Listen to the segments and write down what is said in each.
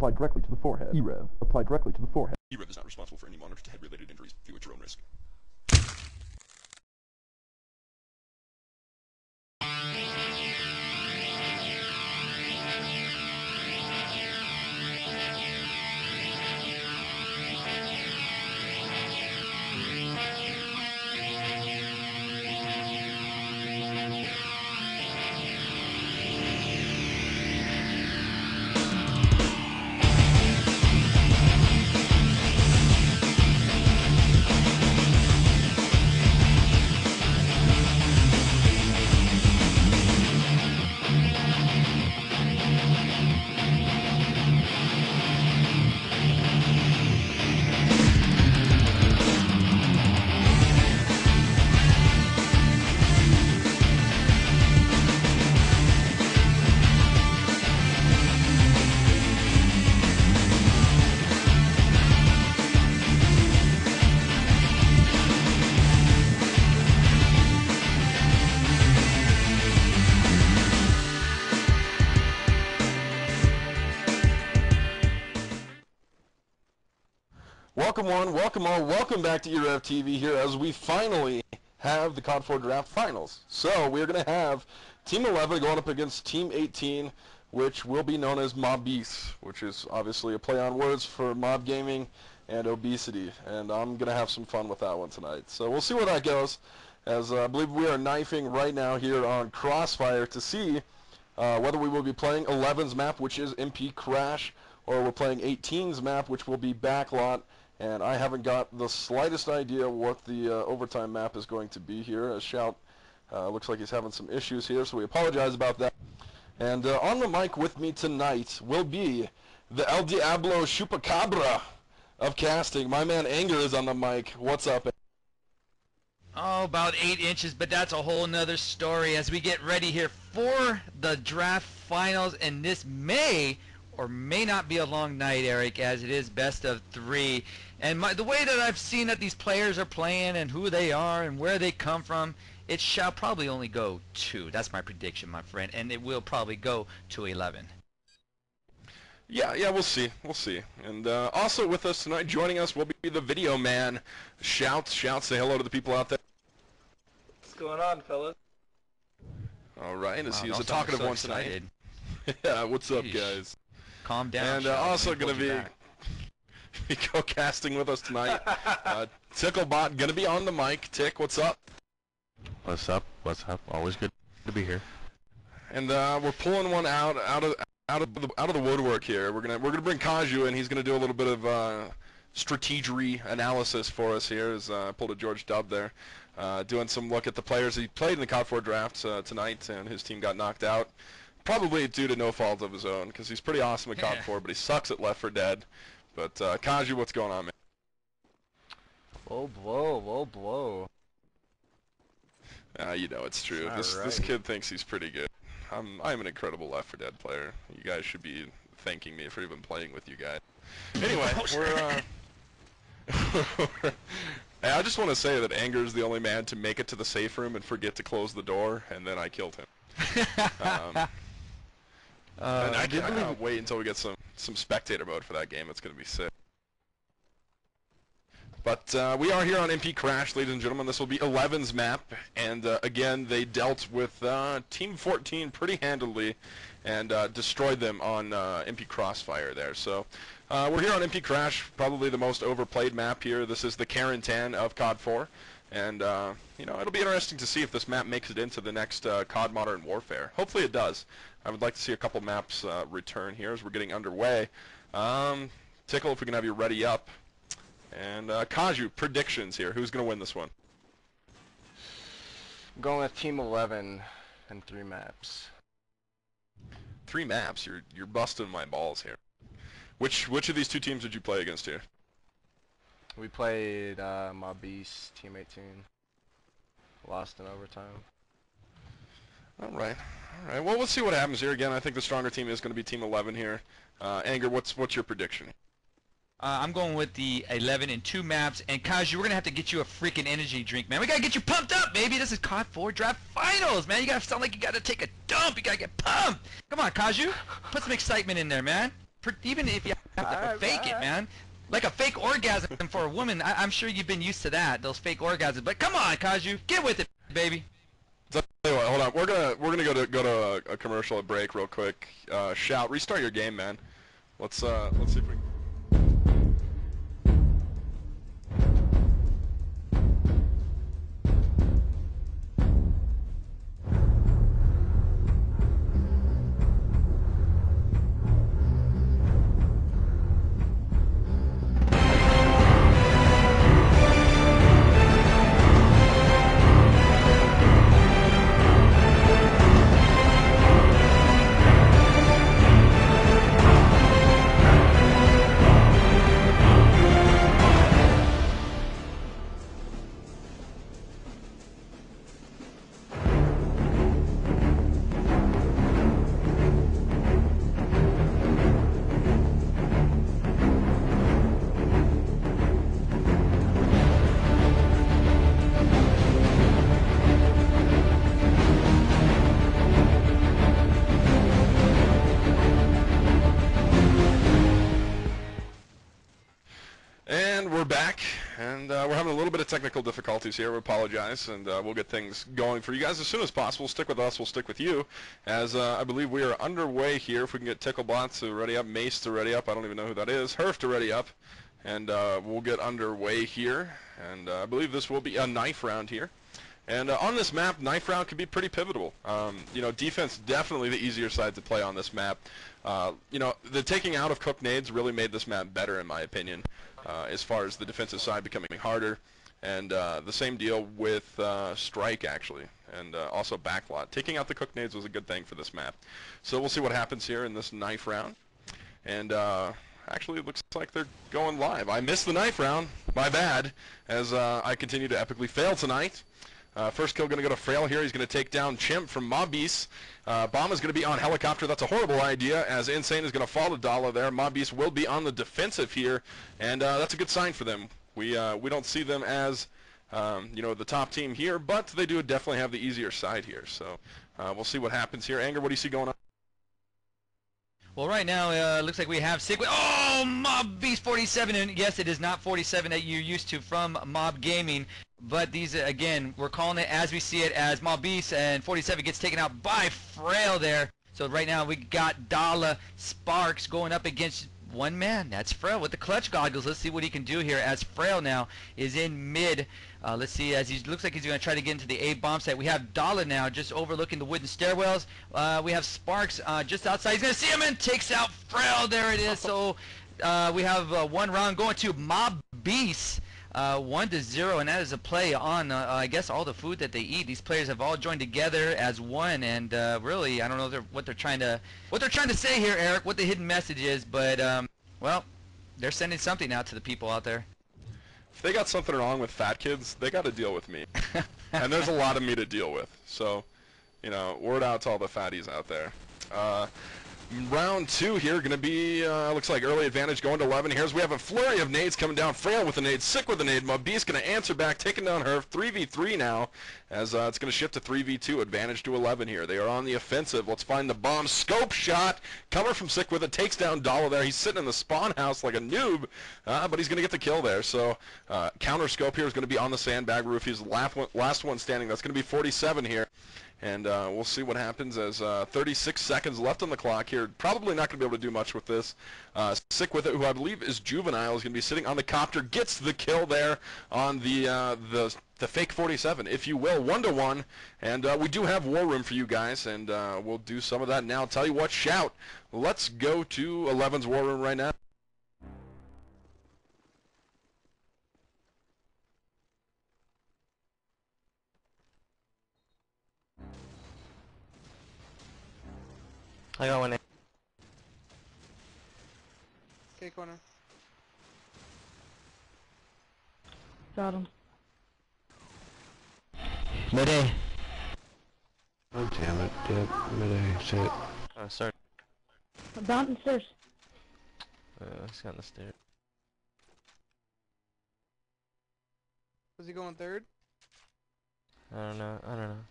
Apply directly to the forehead. E-Rev. Apply directly to the forehead. EREV is not responsible for any monitor to head-related injuries. View at your own risk. Welcome welcome all, welcome back to EREV TV here as we finally have the COD 4 Draft Finals. So we're going to have Team 11 going up against Team 18, which will be known as Mobese, which is obviously a play on words for mob gaming and obesity. And I'm going to have some fun with that one tonight. So we'll see where that goes, as uh, I believe we are knifing right now here on Crossfire to see uh, whether we will be playing 11's map, which is MP Crash, or we're playing 18's map, which will be Backlot and I haven't got the slightest idea what the uh, overtime map is going to be here. As Shout uh, looks like he's having some issues here, so we apologize about that. And uh, on the mic with me tonight will be the El Diablo Chupacabra of casting. My man Anger is on the mic. What's up? Oh, about eight inches, but that's a whole nother story as we get ready here for the draft finals, and this may or may not be a long night, Eric, as it is best of three. And my, the way that I've seen that these players are playing and who they are and where they come from, it shall probably only go two. That's my prediction, my friend, and it will probably go to 11. Yeah, yeah, we'll see. We'll see. And uh, also with us tonight, joining us will be the video man. Shout, shout, say hello to the people out there. What's going on, fellas? All right, as Wow, he is a talkative so one tonight. yeah, what's up, Sheesh. guys? Calm down. And uh, also going to be back. be co-casting with us tonight. uh, Ticklebot going to be on the mic. Tick, what's up? What's up? What's up? Always good to be here. And uh, we're pulling one out out of out of the out of the woodwork here. We're gonna we're gonna bring Kaju in. He's gonna do a little bit of uh, strategery analysis for us here. As uh, I pulled a George Dub there, uh, doing some look at the players he played in the COD 4 drafts uh, tonight, and his team got knocked out. Probably due to no fault of his own, because he's pretty awesome at COD Yeah. 4, but he sucks at Left 4 Dead. But uh, Kaju, what's going on, man? Whoa, blow, whoa, blow. Uh, you know it's true. All This this kid thinks he's pretty good. I'm I'm an incredible Left 4 Dead player. You guys should be thanking me for even playing with you guys. Anyway, Oh, we're. Uh, Hey, I just want to say that Anger is the only man to make it to the safe room and forget to close the door, and then I killed him. Um, Uh, and I did cannot wait until we get some some spectator mode for that game. It's going to be sick. But uh, we are here on MP Crash, ladies and gentlemen. This will be 11's map, and uh, again, they dealt with uh, Team 14 pretty handily and uh, destroyed them on uh, MP Crossfire there. So uh, we're here on MP Crash, probably the most overplayed map here. This is the Carentan of COD 4, and uh, you know it'll be interesting to see if this map makes it into the next uh, COD Modern Warfare. Hopefully it does. I would like to see a couple maps uh, return here as we're getting underway. Um, Tickle, if we can have you ready up. And uh, Kaju, predictions here. Who's going to win this one? I'm going with Team 11 and three maps. Three maps. You're you're busting my balls here. Which which of these two teams did you play against here? We played uh, my beast, Team 18. Lost in overtime. All right, all right. Well, let's see what happens here. Again, I think the stronger team is going to be Team 11 here. Uh, Anger, what's what's your prediction? Uh, I'm going with the 11 and 2 maps. And Kaju, we're going to have to get you a freaking energy drink, man. We got to get you pumped up, baby. This is COD 4 Draft Finals, man. You got to sound like you got to take a dump. You got to get pumped. Come on, Kaju. Put some excitement in there, man. even if you have to Alright, fake it, man. Like a fake orgasm for a woman. I- I'm sure you've been used to that, those fake orgasms. But come on, Kaju, get with it, baby. You what, hold on. We're gonna we're gonna go to go to a, a commercial break real quick. Uh, shout, restart your game, man. Let's uh let's see if we. Technical difficulties here. We apologize, and uh, we'll get things going for you guys as soon as possible. Stick with us, we'll stick with you, as uh, I believe we are underway here. If we can get Ticklebot to ready up, Mace to ready up, I don't even know who that is, Herf to ready up, and uh, we'll get underway here. And uh, I believe this will be a knife round here. And uh, on this map, knife round can be pretty pivotal. Um, you know, defense definitely the easier side to play on this map. Uh, you know, the taking out of Cook nades really made this map better, in my opinion, uh, as far as the defensive side becoming harder. And uh, the same deal with uh, Strike, actually, and uh, also Backlot. Taking out the Cook nades was a good thing for this map. So we'll see what happens here in this knife round. And uh, actually, it looks like they're going live. I missed the knife round. My bad, as uh, I continue to epically fail tonight. Uh, first kill going to go to Frail here. He's going to take down Chimp from Mobbeast. Uh, Bomb is going to be on helicopter. That's a horrible idea, as Insane is going to fall to Dala there. Mobbeast will be on the defensive here, and that's a good sign for them. We uh, we don't see them as um, you know the top team here, but they do definitely have the easier side here. So uh, we'll see what happens here. Anger, what do you see going on? Well, right now, uh, looks like we have Sigway. Oh, Mob Beast 47, and yes, it is not 47 that you're used to from Mob Gaming, but these, uh, again, we're calling it as we see it as Mob Beast, and 47 gets taken out by Frail there. So right now we got Dala Sparks going up against one man. That's Frail with the clutch goggles. Let's see what he can do here as Frail now is in mid. Uh, let's see as he looks like he's going to try to get into the A bomb site. We have Dala now just overlooking the wooden stairwells. Uh, we have Sparks uh, just outside. He's going to see him and takes out Frail. There it is. So uh, we have uh, one round going to Mob Beast. Uh, one to zero, and that is a play on, uh, I guess, all the food that they eat. These players have all joined together as one, and uh, really, I don't know they're, what they're trying to, what they're trying to say here, Eric. What the hidden message is, but um, well, they're sending something out to the people out there. If they got something wrong with fat kids, they got to deal with me. and there's a lot of me to deal with. So, you know, word out to all the fatties out there. Round two here going to be, uh, looks like early advantage going to 11. Here's we have a flurry of nades coming down. Frail with a nade, sick with a nade. Mobbeast going to answer back, taking down her 3v3 now, as uh, it's going to shift to 3v2. Advantage to 11 here. They are on the offensive. Let's find the bomb. Scope shot. Comer from sick with it, takes down Dala there. He's sitting in the spawn house like a noob, uh, but he's going to get the kill there. So uh, counter scope here is going to be on the sandbag roof. He's the last one standing. That's going to be 47 here. And uh, we'll see what happens as uh, 36 seconds left on the clock here. Probably not going to be able to do much with this. Uh, Sick with it, who I believe is Juvenile, is going to be sitting on the copter, gets the kill there on the uh, the the fake 47, if you will, one to one. And uh, we do have War Room for you guys, and uh, we'll do some of that now. Tell you what, shout. Let's go to 11's War Room right now. I got one. Okay, corner. Got him. Midday. Oh damn it, yep, midday, shit. Oh, sorry. I'm Down the stairs. Uh, he's got the stairs. Was he going third? I don't know. I don't know.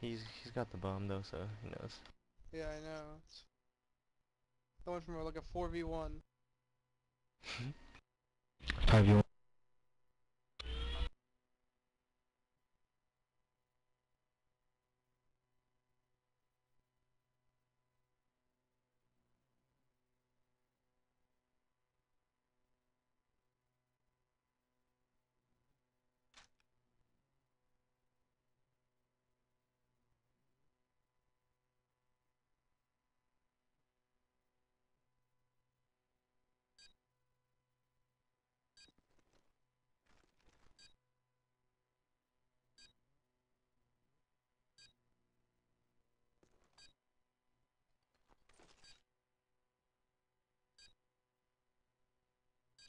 He's he's got the bomb though, so he knows. Yeah, I know. It's... That went from like a 4v1. 5v1.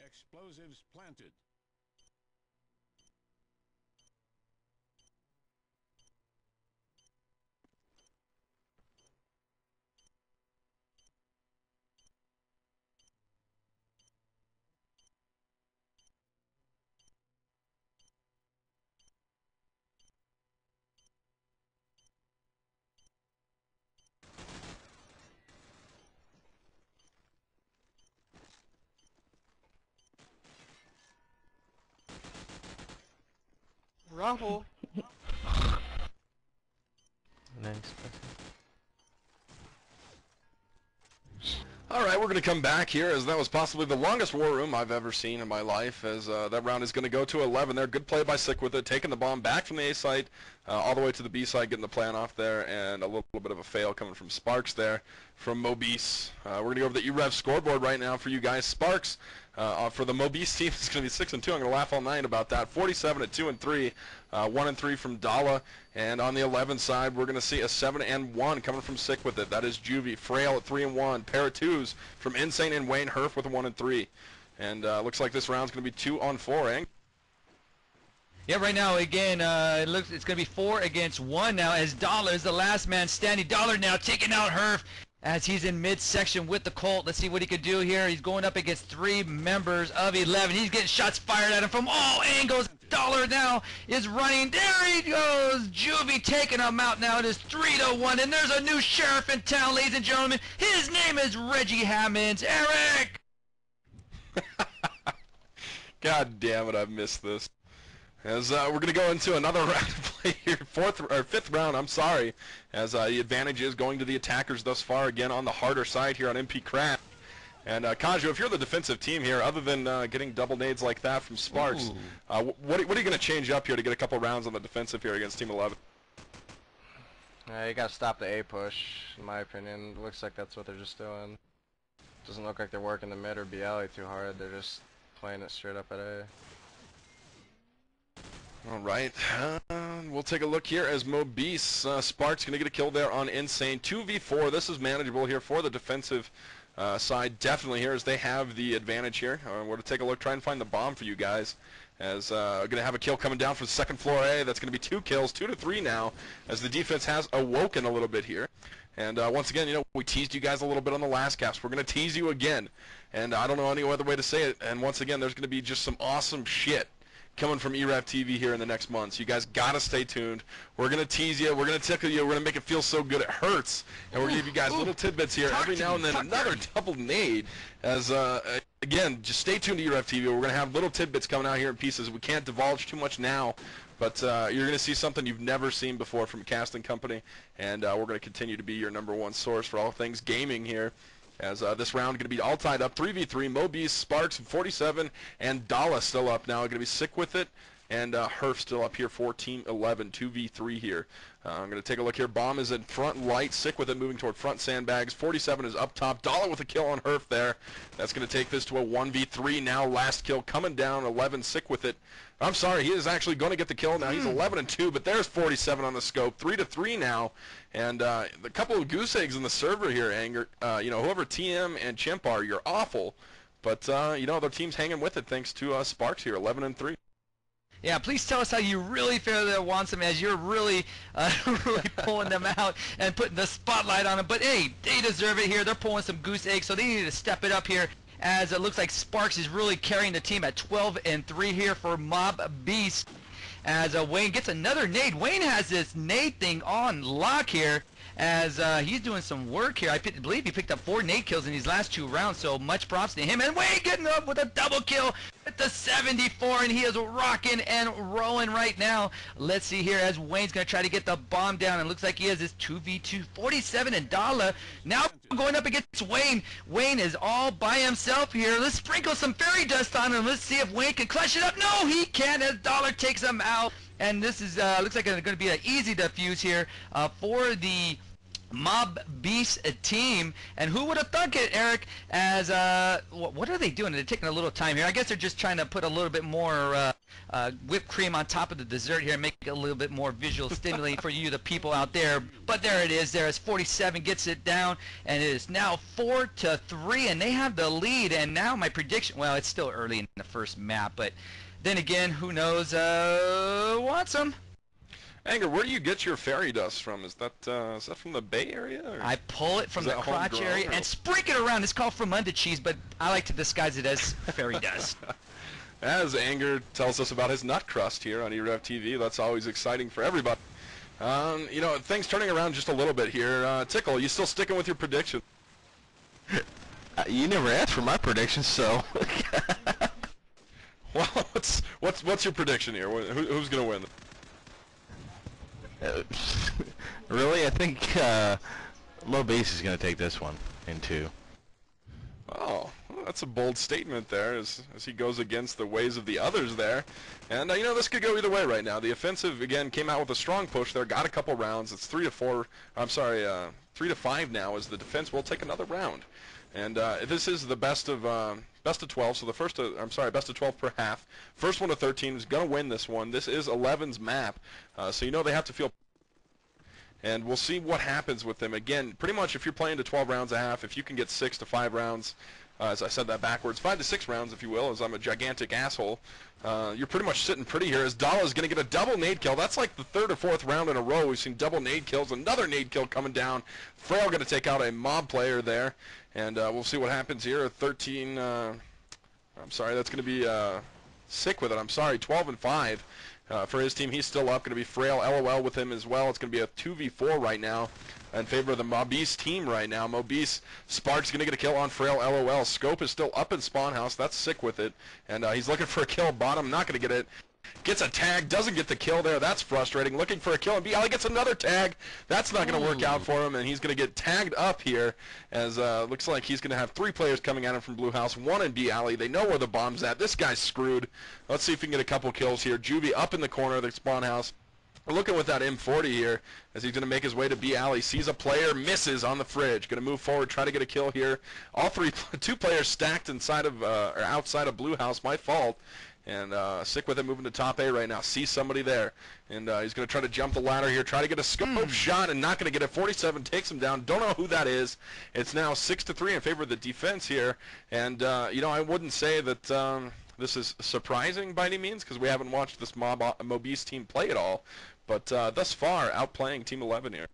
Explosives planted. Raffle. Nice. All right, we're going to come back here as that was possibly the longest war room I've ever seen in my life as uh, that round is going to go to 11 there. Good play by Sick with it, taking the bomb back from the A site uh, all the way to the B side, getting the plan off there, and a little, bit of a fail coming from Sparks there from Mobese. Uh, we're going to go over the EREV scoreboard right now for you guys. Sparks uh, for the Mobese team is going to be 6 and 2. I'm going to laugh all night about that. 47 at 2 and 3. Uh, 1 and 3 from Dala. And on the 11 side, we're going to see a 7 and 1 coming from Sick with it. That is Juvie. Frail at 3 and 1. Pair of 2s from Insane and Wayne Herf with a 1 and 3. And uh, looks like this round's going to be 2 on 4, eh? Yeah, right now again, uh, it looks it's going to be four against one now as Dollar is the last man standing. Dollar now taking out Herf as he's in midsection with the Colt. Let's see what he could do here. He's going up against three members of 11. He's getting shots fired at him from all angles. Dollar now is running. There he goes. Juvie taking him out now. It is 3 to 1. And there's a new sheriff in town, ladies and gentlemen. His name is Reggie Hammonds. Eric! God damn it, I've missed this. As uh, we're going to go into another round of play here, fourth or fifth round, I'm sorry, as uh, the advantage is going to the attackers thus far, again on the harder side here on MP Crash. And uh, Kaju, if you're the defensive team here, other than uh, getting double nades like that from Sparks, uh, what, what are you going to change up here to get a couple rounds on the defensive here against Team 11? Yeah, you gotta stop the A push, in my opinion. Looks like that's what they're just doing. Doesn't look like they're working the mid or B alley too hard. They're just playing it straight up at A. All right, uh, we'll take a look here as Mobese uh, Sparks going to get a kill there on Insane. 2v4, this is manageable here for the defensive uh, side, definitely here as they have the advantage here. Uh, we're going to take a look, try and find the bomb for you guys. As uh, going to have a kill coming down from second floor A. That's going to be two kills, two to three now, as the defense has awoken a little bit here. And uh, once again, you know, we teased you guys a little bit on the last cast. We're going to tease you again. And I don't know any other way to say it. And once again, there's going to be just some awesome shit coming from EREV TV here in the next months. You guys gotta stay tuned. We're gonna tease you. We're gonna tickle you. We're gonna make it feel so good it hurts. And we're gonna give you guys little tidbits here every now and then. Another double nade. As uh, again, just stay tuned to EREV TV. We're gonna have little tidbits coming out here in pieces. We can't divulge too much now. But uh, you're going to see something you've never seen before from a casting company, and uh, we're going to continue to be your number one source for all things gaming here. As uh, this round going to be all tied up, 3v3, Mobese, Sparks, 47, and Dala still up now. Going to be sick with it, and uh, Herf still up here for Team 11, 2v3 here. Uh, I'm going to take a look here. Bomb is in front light, sick with it, moving toward front sandbags. 47 is up top. Dollar with a kill on Herf there. That's going to take this to a 1v3 now. Last kill coming down, 11 sick with it. I'm sorry, he is actually going to get the kill now. He's 11 and 2, but there's 47 on the scope, 3 to 3 now, and uh, a couple of goose eggs in the server here. Anger, uh, you know, whoever TM and Chimp are, you're awful, but uh, you know their team's hanging with it thanks to uh, Sparks here, 11 and 3. Yeah, please tell us how you really feel that wants them as you're really, uh, really pulling them out and putting the spotlight on them. But hey, they deserve it here. They're pulling some goose eggs, so they need to step it up here. As it looks like Sparks is really carrying the team at 12 and 3 here for Mob Beast. as uh, Wayne gets another nade. Wayne has this nade thing on lock here as uh, he's doing some work here. I believe he picked up four nade kills in these last two rounds, so much props to him. And Wayne getting up with a double kill at the 74, and he is rocking and rolling right now. Let's see here as Wayne's going to try to get the bomb down. It looks like he has this 2v2, 47 and Dala. Now going up against Wayne. Wayne is all by himself here. Let's sprinkle some fairy dust on him. Let's see if Wayne can clutch it up. No, he can't as Dollar takes him out. And this is uh, looks like it's going to be an easy defuse here uh, for the Mob Beast team. And who would have thunk it, Eric? As uh, what are they doing? They're taking a little time here. I guess they're just trying to put a little bit more uh, uh, whipped cream on top of the dessert here, and make it a little bit more visual stimulating for you, the people out there. But there it is. There is 47 gets it down, and it is now four to three, and they have the lead. And now my prediction. Well, it's still early in the first map, but then again, who knows? Uh, Watson. Anger, where do you get your fairy dust from? Is that uh, is that from the Bay Area? Or? I pull it from the that crotch area or- and sprinkle it around. It's called Fremunda cheese, but I like to disguise it as fairy dust. As Anger tells us about his nut crust here on EREV TV, that's always exciting for everybody. Um, you know, things turning around just a little bit here. Uh, Tickle, you still sticking with your prediction? Uh, you never asked for my predictions, so. Well, what's what's what's your prediction here? Who, who's gonna win? Uh, really, I think uh, is going to take this one in two. Oh, well, that's a bold statement there as, as he goes against the ways of the others there. And, uh, you know, this could go either way right now. The offensive, again, came out with a strong push there, got a couple rounds. It's three to four, I'm sorry, uh, three to five now as the defense will take another round. And uh, this is the best of uh, best of 12. So the first, uh, I'm sorry, best of 12 per half. First one to 13 is going to win this one. This is 11's map, uh, so you know they have to feel and we'll see what happens with them. Again, pretty much if you're playing to 12 rounds a half, if you can get six to five rounds, uh, as I said that backwards, five to six rounds, if you will, as I'm a gigantic asshole, uh, you're pretty much sitting pretty here. As Dala's going to get a double nade kill. That's like the third or fourth round in a row. We've seen double nade kills. Another nade kill coming down. Frail going to take out a mob player there, and uh, we'll see what happens here. 13. Uh, I'm sorry, that's going to be uh, sick with it. I'm sorry, 12 and five. Uh, for his team, he's still up. Going to be Frail LOL with him as well. It's going to be a 2v4 right now in favor of the Mobese team right now. Mobese, Spark's going to get a kill on Frail LOL. Scope is still up in Spawn House. That's sick with it. And uh, he's looking for a kill. Bottom, not going to get it. Gets a tag, doesn't get the kill there. That's frustrating. Looking for a kill, and B Alley gets another tag. That's not going to work out for him, and he's going to get tagged up here. As uh, looks like he's going to have three players coming at him from Blue House. One in B Alley. They know where the bomb's at. This guy's screwed. Let's see if we can get a couple kills here. Juvie up in the corner of the spawn house. We're looking with that M40 here as he's going to make his way to B alley. Sees a player, misses on the fridge. Going to move forward, try to get a kill here. All three, two players stacked inside of uh, or outside of Blue House. My fault. And uh, sick with it, moving to top A right now. See somebody there, and uh, he's going to try to jump the ladder here, try to get a scope shot, and not going to get it. 47 takes him down. Don't know who that is. It's now six to three in favor of the defense here, and uh, you know I wouldn't say that. Um, this is surprising by any means because we haven't watched this Mob Mobese team play at all, but uh, thus far outplaying Team 11 here.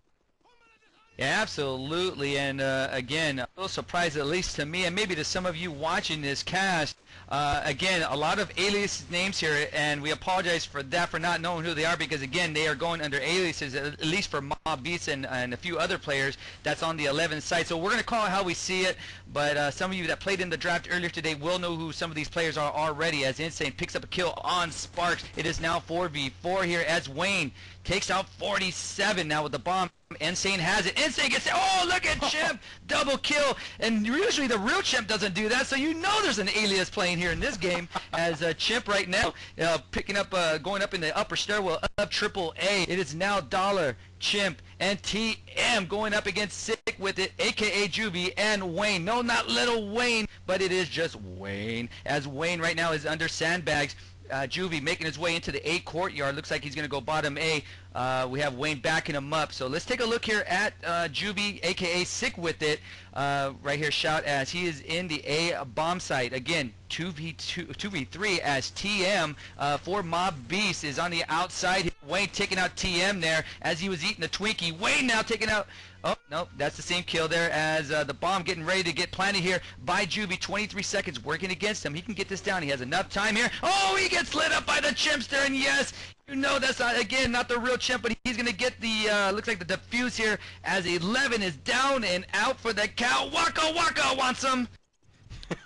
Yeah, absolutely. And uh, again, a little surprise, at least to me, and maybe to some of you watching this cast. Uh, again, a lot of alias names here, and we apologize for that, for not knowing who they are, because again, they are going under aliases, at least for Mob Beats and, and a few other players that's on the 11 site. So we're going to call it how we see it, but uh, some of you that played in the draft earlier today will know who some of these players are already, as Insane picks up a kill on Sparks. It is now 4v4 here as Wayne takes out 47 now with the bomb. Insane has it. Insane gets it. Oh, look at Chimp. Double kill. And usually the real Chimp doesn't do that, so you know there's an alias playing here in this game as uh, Chimp right now uh, picking up, uh, going up in the upper stairwell of Triple A. It is now Dollar, Chimp, and TM going up against Sick with it, aka Juvie and Wayne. No, not little Wayne, but it is just Wayne. As Wayne right now is under sandbags uh, Juvie making his way into the A courtyard. Looks like he's going to go bottom A. Uh, we have Wayne backing him up. So let's take a look here at uh, Juvie, aka Sick with it, uh, right here. Shout as he is in the A bomb site again. 2v2, 2v3 as TM uh, for Mob Beast is on the outside. Wayne taking out TM there as he was eating the Twinkie. Wayne now taking out. Oh no, that's the same kill there as uh, the bomb getting ready to get planted here by Juvie. 23 seconds working against him. He can get this down. He has enough time here. Oh, he gets lit up by the chimpster, and yes, you know that's not again not the real chimp, but he's gonna get the uh, looks like the defuse here as 11 is down and out for the cow. Waka Waka wants him.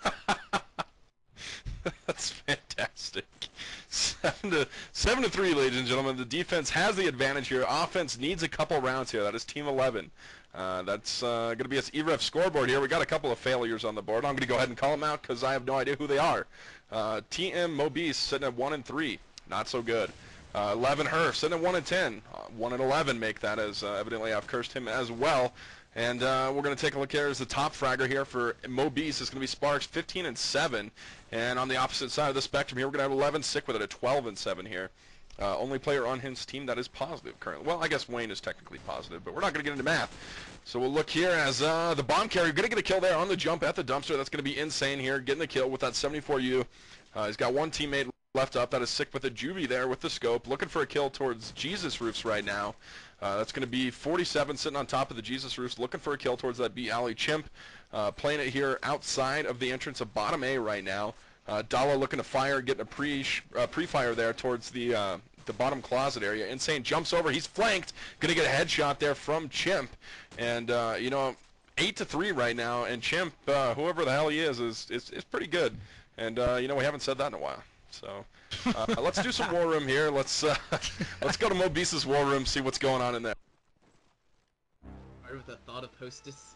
That's fantastic. Seven to seven to three, ladies and gentlemen. The defense has the advantage here. Offense needs a couple rounds here. That is Team 11. Uh, that's uh, going to be us EREV scoreboard here. We got a couple of failures on the board. I'm going to go ahead and call them out because I have no idea who they are. Uh, TM Mobese sitting at one and three, not so good. Uh, 11 Herf sitting at one and 10, uh, one and 11 make that as uh, evidently I've cursed him as well. And uh, we're going to take a look here as the top fragger here for Mobese is going to be Sparks, 15 and 7. And on the opposite side of the spectrum here, we're going to have 11 Sick with it at 12 and 7 here. Uh, only player on his team that is positive currently. Well, I guess Wayne is technically positive, but we're not going to get into math. So we'll look here as uh, the bomb carrier going to get a kill there on the jump at the dumpster. That's going to be insane here, getting the kill with that 74U. Uh, he's got one teammate left up. That is sick with a juvie there with the scope, looking for a kill towards Jesus roofs right now. Uh, that's going to be 47 sitting on top of the Jesus roofs, looking for a kill towards that B alley chimp. Uh, playing it here outside of the entrance of bottom A right now. Uh, looking to fire, getting a pre uh, pre-fire there towards the uh, the bottom closet area. Insane jumps over. He's flanked. To get a headshot there from Chimp. And uh, you know, eight to three right now. And Chimp, uh, whoever the hell he is, is is, is pretty good. And uh, you know, we haven't said that in a while. So let's do some war room here. Let's let's go to Mobese's war room, see what's going on in there. With the thought of hostess.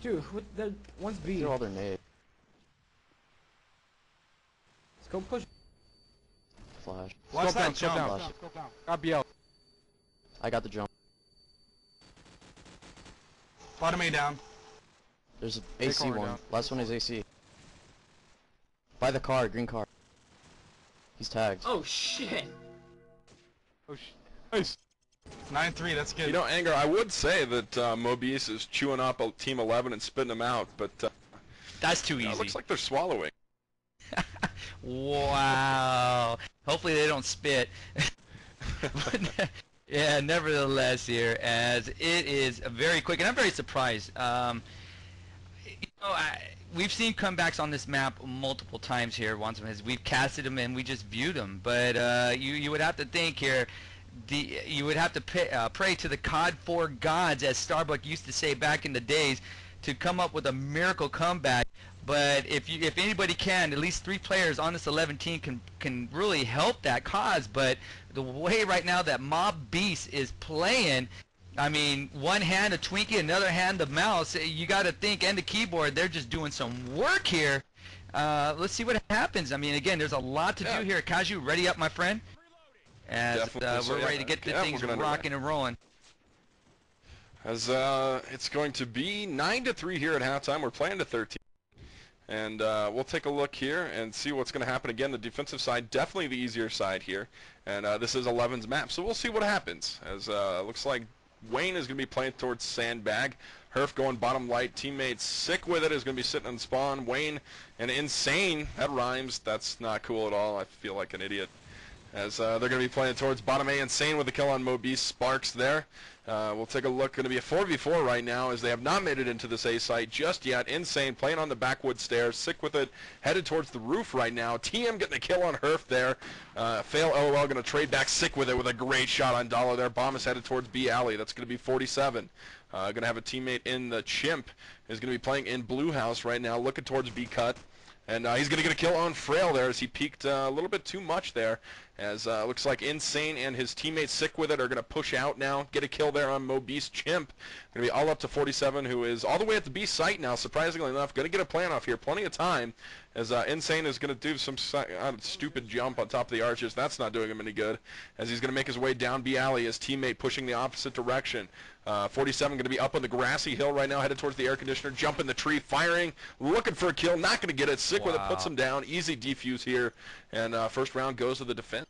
Dude, what the one's B. They're all their nade. Let's go push. Flash. Watch Scope that down, scope jump. down. Flash. Scope down. Got BL. I got the jump. Bottom A down. There's an AC one. down. Last one is AC. By the car, green car. He's tagged. Oh shit! Oh sh. Nice. Nine three. That's good. You know, Anger, I would say that uh, Mobese is chewing up a Team 11 and spitting them out, but uh, That's too you know, easy. it looks like they're swallowing. Wow. Hopefully they don't spit. But, yeah, nevertheless here, as it is very quick, and I'm very surprised. Um, you know, I, we've seen comebacks on this map multiple times here. Once as we've casted them and we just viewed them, but uh, you you would have to think here. The, you would have to pay, uh, pray to the COD 4 gods, as Starbuck used to say back in the days, to come up with a miracle comeback. But if you, if anybody can, at least three players on this 11 team can can really help that cause. But the way right now that Mob Beast is playing, I mean, one hand a Twinkie, another hand the mouse. You got to think, and the keyboard, they're just doing some work here. Uh, let's see what happens. I mean, again, there's a lot to Yeah. do here. Kaju, ready up, my friend? As Definitely uh, we're yeah. ready to get the Yeah, things rocking and rolling. As uh, it's going to be 9 to 3 here at halftime. We're playing to 13. And uh, we'll take a look here and see what's going to happen. Again, the defensive side, definitely the easier side here. And uh, this is 11's map, so we'll see what happens. As uh, looks like Wayne is going to be playing towards Sandbag. Herf going bottom light. Teammates sick with it is going to be sitting on spawn. Wayne and Insane. That rhymes. That's not cool at all. I feel like an idiot. As uh, they're going to be playing towards bottom A. Insane with the kill on Mobese Sparks there. Uh, we'll take a look. Going to be a 4v4 right now as they have not made it into this A site just yet. Insane playing on the backwood stairs. Sick with it. Headed towards the roof right now. TM getting the kill on Herf there. Uh, fail LOL going to trade back sick with it with a great shot on Dollar there. Bomb is headed towards B alley. That's going to be 47. Uh, going to have a teammate in the chimp. Is going to be playing in Blue House right now. Looking towards B cut. And uh, he's going to get a kill on Frail there as he peaked uh, a little bit too much there. As uh, looks like Insane and his teammates sick with it are going to push out now. Get a kill there on Mo Beast Chimp. Going to be all up to 47 who is all the way at the B site now, surprisingly enough. Going to get a plan off here. Plenty of time as uh, Insane is going to do some uh, stupid jump on top of the arches. That's not doing him any good. As he's going to make his way down B alley, his teammate pushing the opposite direction. Uh, 47 going to be up on the grassy hill right now, headed towards the air conditioner, jumping the tree, firing, looking for a kill, not going to get it. Sick with it, puts him down. Easy defuse here, and uh, first round goes to the defense.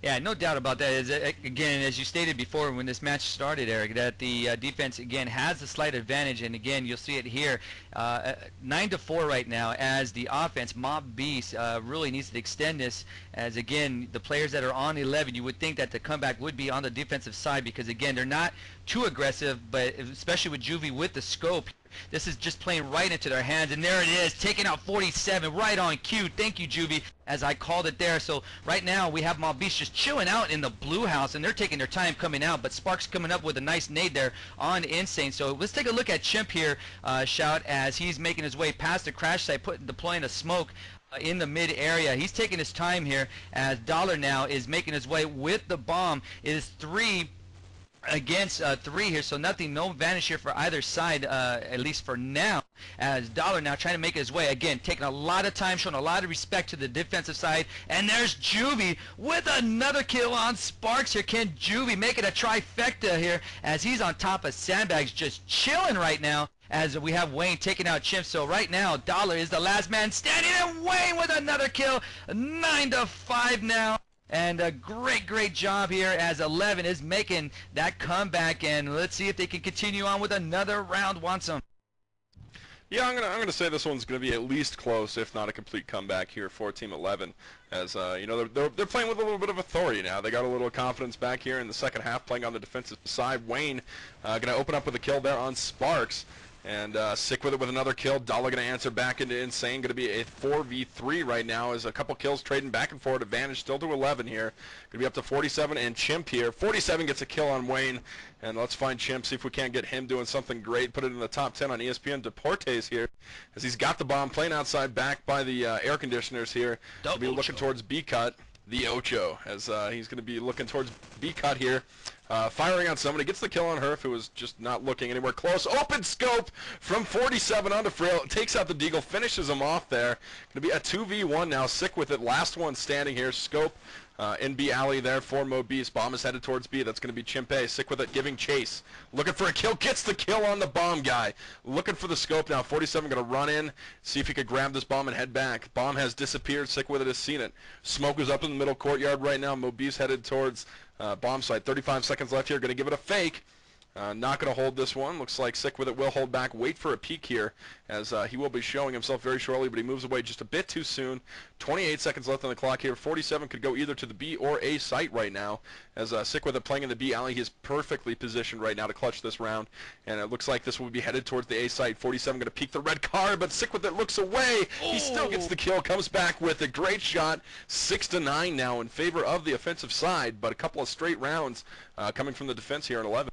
Yeah, no doubt about that. As, uh, again, as you stated before when this match started, Eric, that the uh, defense again has a slight advantage, and again you'll see it here, uh, nine to four right now. As the offense, Mob Beast uh, really needs to extend this. As again, the players that are on 11, you would think that the comeback would be on the defensive side because again they're not too aggressive, but especially with Juvie with the scope. This is just playing right into their hands, and there it is, taking out 47, right on cue. Thank you, Juvie, as I called it there. So right now we have Malbiche just chilling out in the blue house, and they're taking their time coming out, but Sparks coming up with a nice nade there on Insane. So let's take a look at Chimp here, uh, Shout, as he's making his way past the crash site, putting deploying a smoke uh, in the mid area. He's taking his time here as Dollar now is making his way with the bomb. It is three against uh, three here, so nothing, no advantage here for either side, uh, at least for now. As Dollar now trying to make his way again, taking a lot of time, showing a lot of respect to the defensive side, and there's Juvie with another kill on Sparks here. Can Juvie make it a trifecta here as he's on top of Sandbags, just chilling right now. As we have Wayne taking out Chimp, so right now Dollar is the last man standing, and Wayne with another kill, nine to five now. And a great, great job here as 11 is making that comeback. And let's see if they can continue on with another round. Want some? Yeah, I'm gonna I'm gonna say this one's gonna be at least close, if not a complete comeback here for Team 11. As uh, you know, they're, they're they're playing with a little bit of authority now. They got a little confidence back here in the second half, playing on the defensive side. Wayne uh, gonna open up with a kill there on Sparks. And uh, sick with it with another kill. Dollar going to answer back into Insane. Going to be a 4v3 right now as a couple kills trading back and forth. Advantage still to 11 here. Going to be up to 47 and Chimp here. 47 gets a kill on Wayne. And let's find Chimp, see if we can't get him doing something great. Put it in the top 10 on ESPN. Deportes here as he's got the bomb playing outside back by the uh, air conditioners here. Double be looking towards B-cut. The Ocho as uh, he's going to be looking towards B-cut here. Uh, firing on somebody, gets the kill on Herf, who was just not looking anywhere close. Open scope from 47 onto Frail, takes out the Deagle, finishes him off there. Going to be a 2v1 now, sick with it. Last one standing here, scope uh, in B alley there for Mo Beast. Bomb is headed towards B. That's going to be Chimpe. Sick with it, giving chase. Looking for a kill. Gets the kill on the bomb guy. Looking for the scope now. 47 going to run in, see if he could grab this bomb and head back. Bomb has disappeared. Sick with it has seen it. Smoke is up in the middle courtyard right now. Mo Beast headed towards uh, bomb site. 35 seconds left here. Going to give it a fake. Uh, not going to hold this one. Looks like Sick with it will hold back. Wait for a peek here as uh, he will be showing himself very shortly, but he moves away just a bit too soon. 28 seconds left on the clock here. 47 could go either to the B or A site right now as uh, Sick with it playing in the B alley. He is perfectly positioned right now to clutch this round, and it looks like this will be headed towards the A site. 47 going to peek the red car, but Sick with it looks away. Oh. He still gets the kill, comes back with a great shot. 6 to 9 now in favor of the offensive side, but a couple of straight rounds uh, coming from the defense here in 11.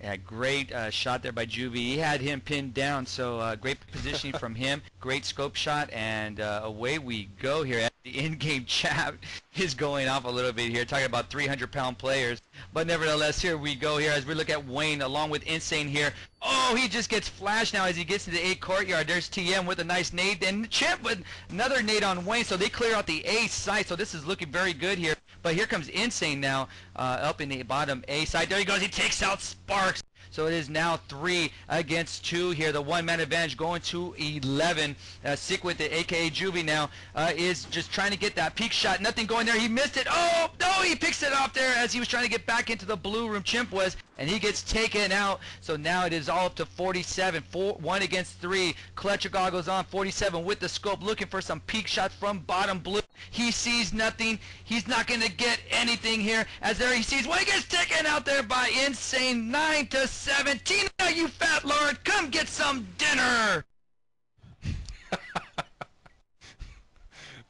Yeah, great uh, shot there by Juvie. He had him pinned down, so uh, great positioning from him. Great scope shot, and uh, away we go here. The in-game chat is going off a little bit here, talking about 300-pound players. But nevertheless, here we go here as we look at Wayne along with Insane here. Oh, he just gets flashed now as he gets to the A courtyard. There's TM with a nice nade, and Chimp with another nade on Wayne, so they clear out the A side, so this is looking very good here. But here comes Insane now, uh, up in the bottom A side. There he goes. He takes out Sparks. So it is now three against two here. The one-man advantage going to 11. Uh, Sick with the AKA Juvie now uh, is just trying to get that peak shot. Nothing going there. He missed it. Oh, no, he picks it off there as he was trying to get back into the blue room. Chimp was, and he gets taken out. So now it is all up to 47. Four, one against three. Clutcher goggles on. 47 with the scope, looking for some peak shots from bottom blue. He sees nothing. He's not going to get anything here. As there he sees well, he gets taken out there by Insane. 9 to 17. you fat lord. Come get some dinner.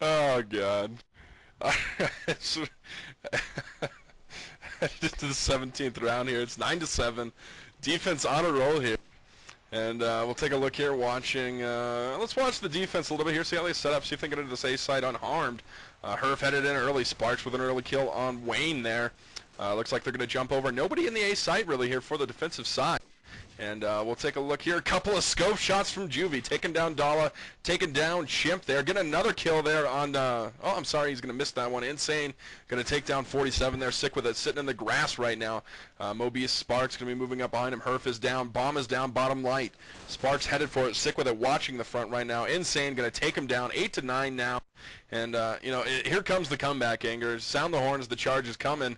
oh, God. Just to the 17th round here. It's 9 to 7. Defense on a roll here. And uh, we'll take a look here watching, uh, let's watch the defense a little bit here, see how they set up, see if they can get into this A side unharmed. Uh, Herf headed in early, Sparks with an early kill on Wayne there. Uh, looks like they're going to jump over. Nobody in the A site really here for the defensive side. And uh, we'll take a look here. A couple of scope shots from Juvie. Taking down Dala. Taking down Chimp there. Get another kill there on... Uh, oh, I'm sorry. He's going to miss that one. Insane. Going to take down 47 there. Sick with it. Sitting in the grass right now. Uh, Mobese Sparks going to be moving up behind him. Herf is down. Bomb is down. Bottom light. Sparks headed for it. Sick with it. Watching the front right now. Insane going to take him down. 8 to 9 now. And, uh, you know, it, here comes the comeback, Anger. Sound the horns, the charge is coming.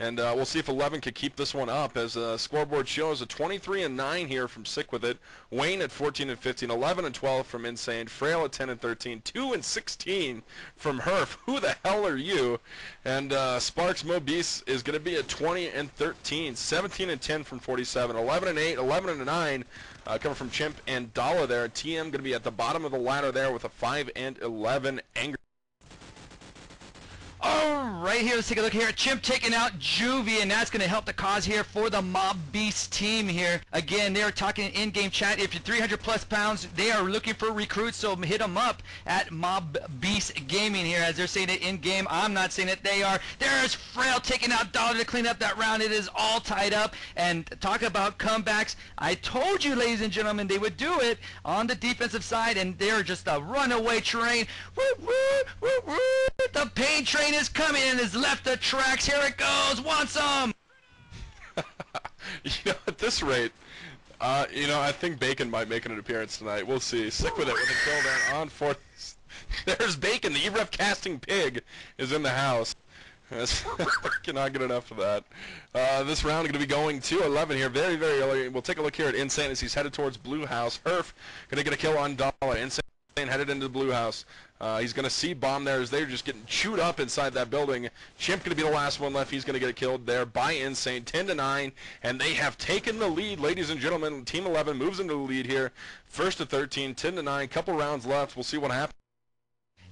And uh, we'll see if 11 can keep this one up as the scoreboard shows a 23 and 9 here from Sick With It. Wayne at 14 and 15, 11 and 12 from Insane. Frail at 10 and 13, 2 and 16 from Herf. Who the hell are you? And uh, Sparks Mobese is going to be at 20 and 13, 17 and 10 from 47, 11 and 8, 11 and 9 uh, coming from Chimp and Dalla there. TM going to be at the bottom of the ladder there with a 5 and 11 anger. All right, here, let's take a look here. Chimp taking out Juvie, and that's going to help the cause here for the Mob Beast team here. Again, they're talking in-game chat. If you're 300 plus pounds, they are looking for recruits, so hit them up at Mob Beast Gaming here, as they're saying it in-game. I'm not saying it. They are. There's Frail taking out Dollar to clean up that round. It is all tied up. And talk about comebacks. I told you, ladies and gentlemen, they would do it on the defensive side, and they're just a runaway train. Woo, woo, woo. The pain train is coming and has left the tracks. Here it goes. Want some? you know, at this rate, uh, you know, I think Bacon might make an appearance tonight. We'll see. Sick with it with a kill down on fourth. There's Bacon. The E-Rev casting pig is in the house. Cannot get enough of that. Uh, this round is going to be going to 11 here, very, very early. We'll take a look here at Insane as he's headed towards Blue House. Herf going to get a kill on Dollar. Insane headed into the Blue House. Uh, he's going to see bomb there as they're just getting chewed up inside that building. Chimp going to be the last one left. He's going to get killed there by Insane, 10 to 9, and they have taken the lead, ladies and gentlemen. Team 11 moves into the lead here, first to 13, 10 to 9. Couple rounds left. We'll see what happens.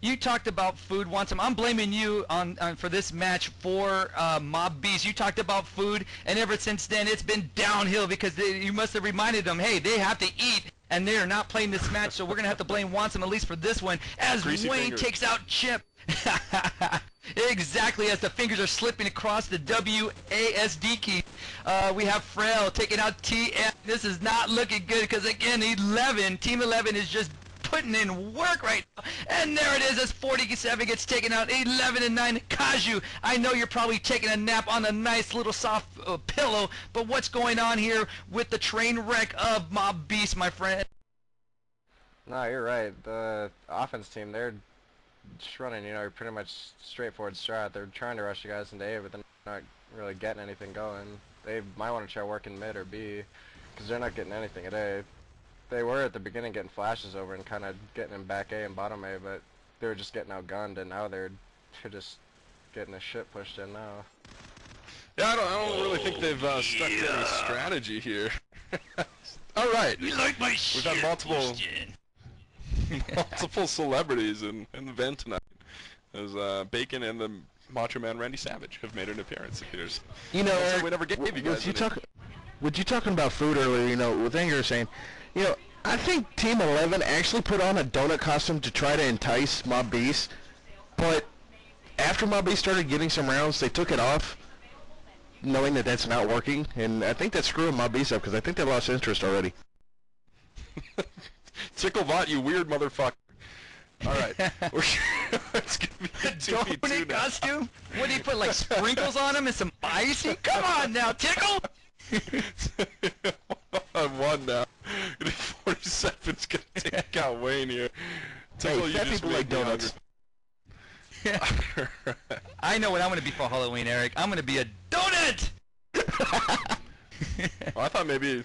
You talked about food once. I'm blaming you on, on for this match for uh, Mobese. You talked about food, and ever since then it's been downhill because they, you must have reminded them, hey, they have to eat, and they are not playing this match, so we're gonna have to blame Wansum at least for this one as Greasy Wayne fingers. takes out Chip. exactly as the fingers are slipping across the WASD key. Uh, we have Frail taking out TF. This is not looking good because again, 11, Team 11 is just putting in work right now. And there it is as 47 gets taken out. 11 and 9. Kaju, I know you're probably taking a nap on a nice little soft uh, pillow, but what's going on here with the train wreck of Mobese, my friend? No, you're right. The offense team, they're just running, you know, pretty much straightforward strat. They're trying to rush you guys into A, but they're not really getting anything going. They might want to try working mid or B, because they're not getting anything at A. They were at the beginning getting flashes over and kind of getting in back A and bottom A, but they were just getting outgunned, and now they're, they're just getting the shit pushed in now. Yeah, I don't, I don't really think they've uh, stuck to any strategy here. All right. You like my We've had multiple multiple celebrities in, in the event tonight. As uh, Bacon and the Macho Man Randy Savage have made an appearance, it appears. You know, Also, Eric, we never gave you guys you talk, with you talking about food earlier, you know, with Anger saying, you know, I think Team 11 actually put on a donut costume to try to entice Mobese, but after Mobese started getting some rounds, they took it off, knowing that that's not working, and I think that's screwing Mobese up because I think they lost interest already. Ticklebot, you weird motherfucker. All right. It's going to be a 2v2 Donut costume? What do you put, like sprinkles on them and some icing? Come on now, Tickle! on one now. 47's going to take out Wayne here. Tickle, Hey, you fat people like donuts. hungry. I know what I'm gonna be for Halloween, Eric. I'm gonna be a donut! Oh, I thought maybe.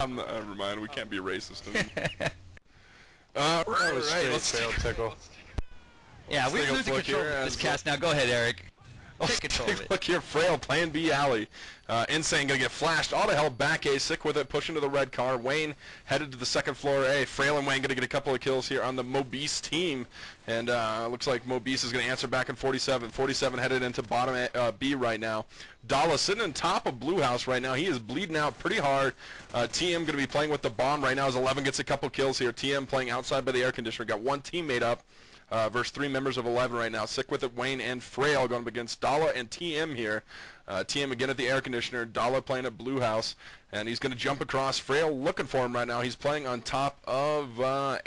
I'm not, never mind. We can't be racist. uh, all right, let's failed tickle. Yeah, we're losing control of this cast now. Go ahead, Eric. Let's Take control take of it. look here. Frail, Plan B alley. Uh, Insane gonna get flashed. All the hell back A. Sick with it. Pushing to the red car. Wayne headed to the second floor A. Frail and Wayne gonna get a couple of kills here on the Mobese team. And uh, looks like Mobese is gonna answer back in 47. 47 headed into bottom A, uh, B right now. Dalla sitting on top of Blue House right now. He is bleeding out pretty hard. Uh, TM gonna be playing with the bomb right now as 11 gets a couple kills here. TM playing outside by the air conditioner. Got one teammate up. Uh, versus three members of 11 right now. Sick with it, Wayne and Frail going up against Dalla and TM here. Uh, TM again at the air conditioner. Dalla playing at Blue House. And he's going to jump across. Frail looking for him right now. He's playing on top of uh,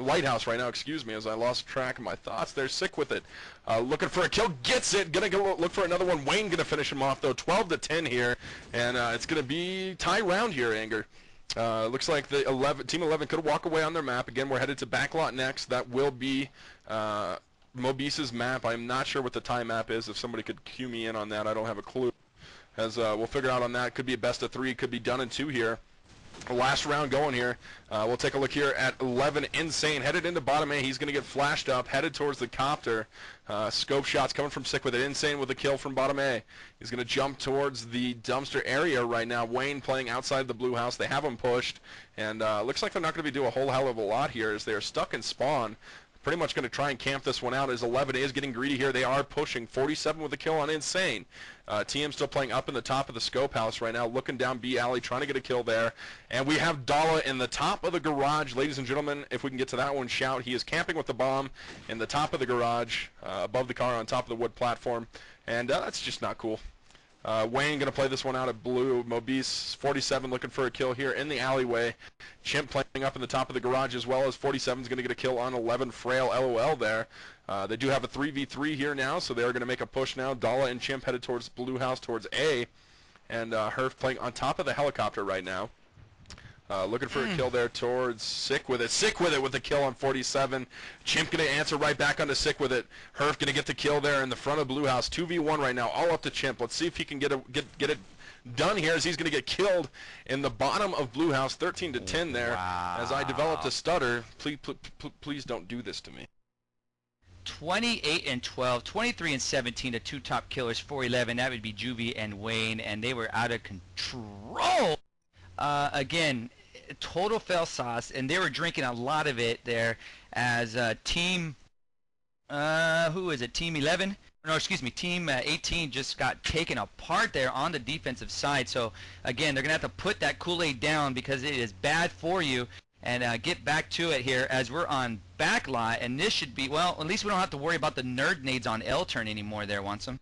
Lighthouse right now, excuse me, as I lost track of my thoughts. They're sick with it. Uh, looking for a kill, gets it. Gonna go look for another one. Wayne gonna finish him off though. 12 to 10 here, and uh, it's gonna be tie round here. Anger. Uh, looks like the 11 team 11 could walk away on their map. Again, we're headed to backlot next. That will be uh, map. I'm not sure what the time map is. If somebody could cue me in on that, I don't have a clue. As uh, we'll figure out on that. Could be a best of three. Could be done in two here. Last round going here. Uh, we'll take a look here at 11. Insane headed into bottom A. He's going to get flashed up, headed towards the copter. Uh, scope shots coming from Sick with it. Insane with a kill from bottom A. He's going to jump towards the dumpster area right now. Wayne playing outside the blue house. They have him pushed, and uh, looks like they're not going to be doing a whole hell of a lot here as they're stuck in spawn pretty much going to try and camp this one out as 11 is getting greedy here. They are pushing 47 with a kill on Insane. Uh, TM still playing up in the top of the scope house right now, looking down B alley, trying to get a kill there. And we have Dala in the top of the garage. Ladies and gentlemen, if we can get to that one, shout. He is camping with the bomb in the top of the garage, uh, above the car on top of the wood platform. And uh, that's just not cool. Uh, Wayne going to play this one out at blue. Mobese 47 looking for a kill here in the alleyway. Chimp playing up in the top of the garage as well as 47 is going to get a kill on 11 Frail LOL there. Uh, they do have a 3v3 here now, so they're going to make a push now. Dala and Chimp headed towards blue house towards A. And uh, Herf playing on top of the helicopter right now. Uh, looking for a Hmm. kill there towards Sick with it. Sick with it with the kill on 47. Chimp going to answer right back onto Sick with it. Herf going to get the kill there in the front of Blue House. 2v1 right now, all up to Chimp. Let's see if he can get, a, get, get it done here as he's going to get killed in the bottom of Blue House, 13 to 10 there. As I developed a stutter, please, please, please don't do this to me. 28 and 12, 23 and 17, the two top killers, 411. That would be Juvie and Wayne, and they were out of control. Uh, again, total fell sauce, and they were drinking a lot of it there as uh, team, uh, who is it, team 11? No, excuse me, team uh, 18 just got taken apart there on the defensive side. So, again, they're going to have to put that Kool-Aid down because it is bad for you and uh, get back to it here as we're on backlot, and this should be, well, at least we don't have to worry about the nerd nades on L-turn anymore there, Wansum.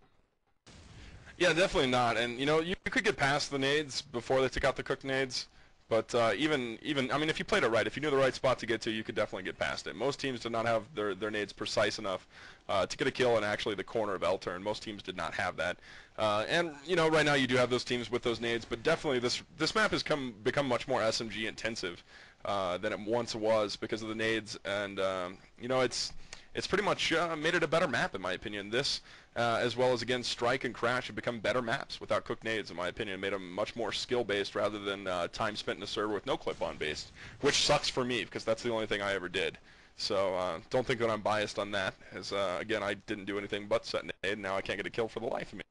Yeah, definitely not. And you know, you, could get past the nades before they took out the cooked nades. But uh, even even I mean, if you played it right, if you knew the right spot to get to, you could definitely get past it. Most teams did not have their their nades precise enough uh, to get a kill in actually the corner of L turn. Most teams did not have that. Uh, and you know, right now you do have those teams with those nades, but definitely this this map has come become much more SMG intensive uh, than it once was because of the nades. And um, you know, it's it's pretty much uh, made it a better map in my opinion. This, uh, as well as again Strike and Crash, have become better maps without cook nades in my opinion. Made them much more skill based rather than uh, time spent in a server with no clip on based, which sucks for me because that's the only thing I ever did. So uh, don't think that I'm biased on that. As uh, again, I didn't do anything but set nade, and now I can't get a kill for the life of me.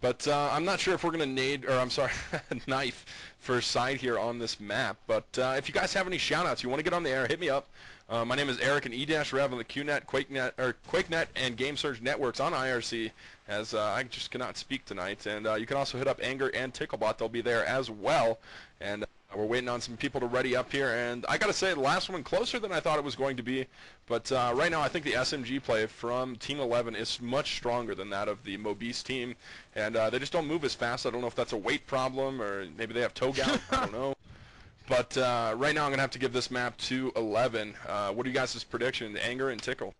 But uh, I'm not sure if we're going to nade, or I'm sorry, knife for side here on this map. But uh, if you guys have any shoutouts, you want to get on the air, hit me up. Uh, my name is Eric and e-dash rev on the QNet, QuakeNet, or QuakeNet and GameSurge networks on IRC. As uh, I just cannot speak tonight, and uh, you can also hit up Anger and Ticklebot; they'll be there as well. And uh, we're waiting on some people to ready up here. And I gotta say, the last one closer than I thought it was going to be. But uh, right now, I think the SMG play from Team 11 is much stronger than that of the Mobese team, and uh, they just don't move as fast. I don't know if that's a weight problem or maybe they have toe gout. I don't know. But uh, right now, I'm gonna have to give this map to 11. Uh, what are you guys' prediction? Anger and Tickle.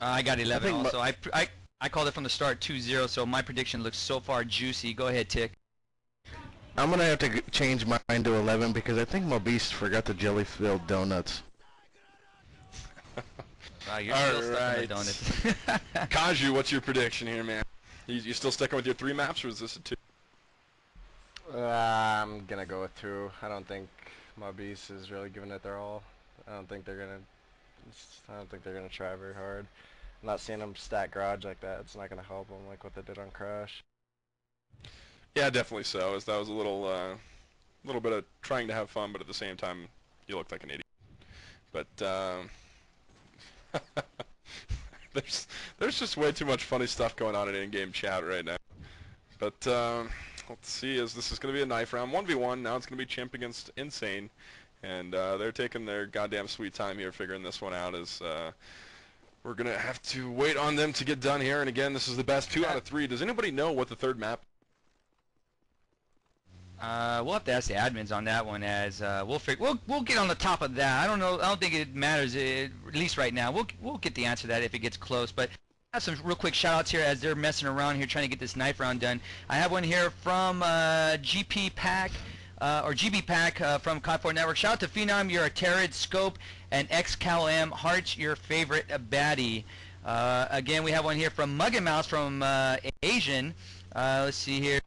Uh, I got 11 think mo- also. I, I, I called it from the start 2-0, so my prediction looks so far juicy. Go ahead, Tick. I'm gonna have to g- change mine to 11 because I think Mobese forgot the jelly-filled donuts. Wow, you're All still stuck in the donuts. Kaju, what's your prediction here, man? You, you still sticking with your three maps, or is this a two? Uh, I'm gonna go with two. I don't think Mobese is really giving it their all. I don't think they're gonna. I don't think they're gonna try very hard. I'm not seeing them stack garage like that. It's not gonna help them like what they did on Crash. Yeah, definitely so. As that was a little, uh, little bit of trying to have fun, but at the same time, you looked like an idiot. But um, there's there's just way too much funny stuff going on in in-game chat right now. But um, let's see, is this is going to be a knife round, 1v1. Now it's going to be Chimp against Insane, and uh, they're taking their goddamn sweet time here figuring this one out. As uh, we're going to have to wait on them to get done here. And again, this is the best two out of three. Does anybody know what the third map? Uh, we'll have to ask the admins on that one as uh, we'll fig- we'll we'll get on the top of that. I don't know. I don't think it matters uh, at least right now. We'll we'll get the answer to that if it gets close. But have some real quick shout outs here as they're messing around here trying to get this knife round done. I have one here from uh, GP Pack. Uh, or GB Pack uh, from COD4 Network. Shout out to Phenom, you're a Terrid Scope, and XCalM Hearts, your favorite baddie. Uh, again, we have one here from Mug and Mouse from uh, Asian. Uh, let's see here.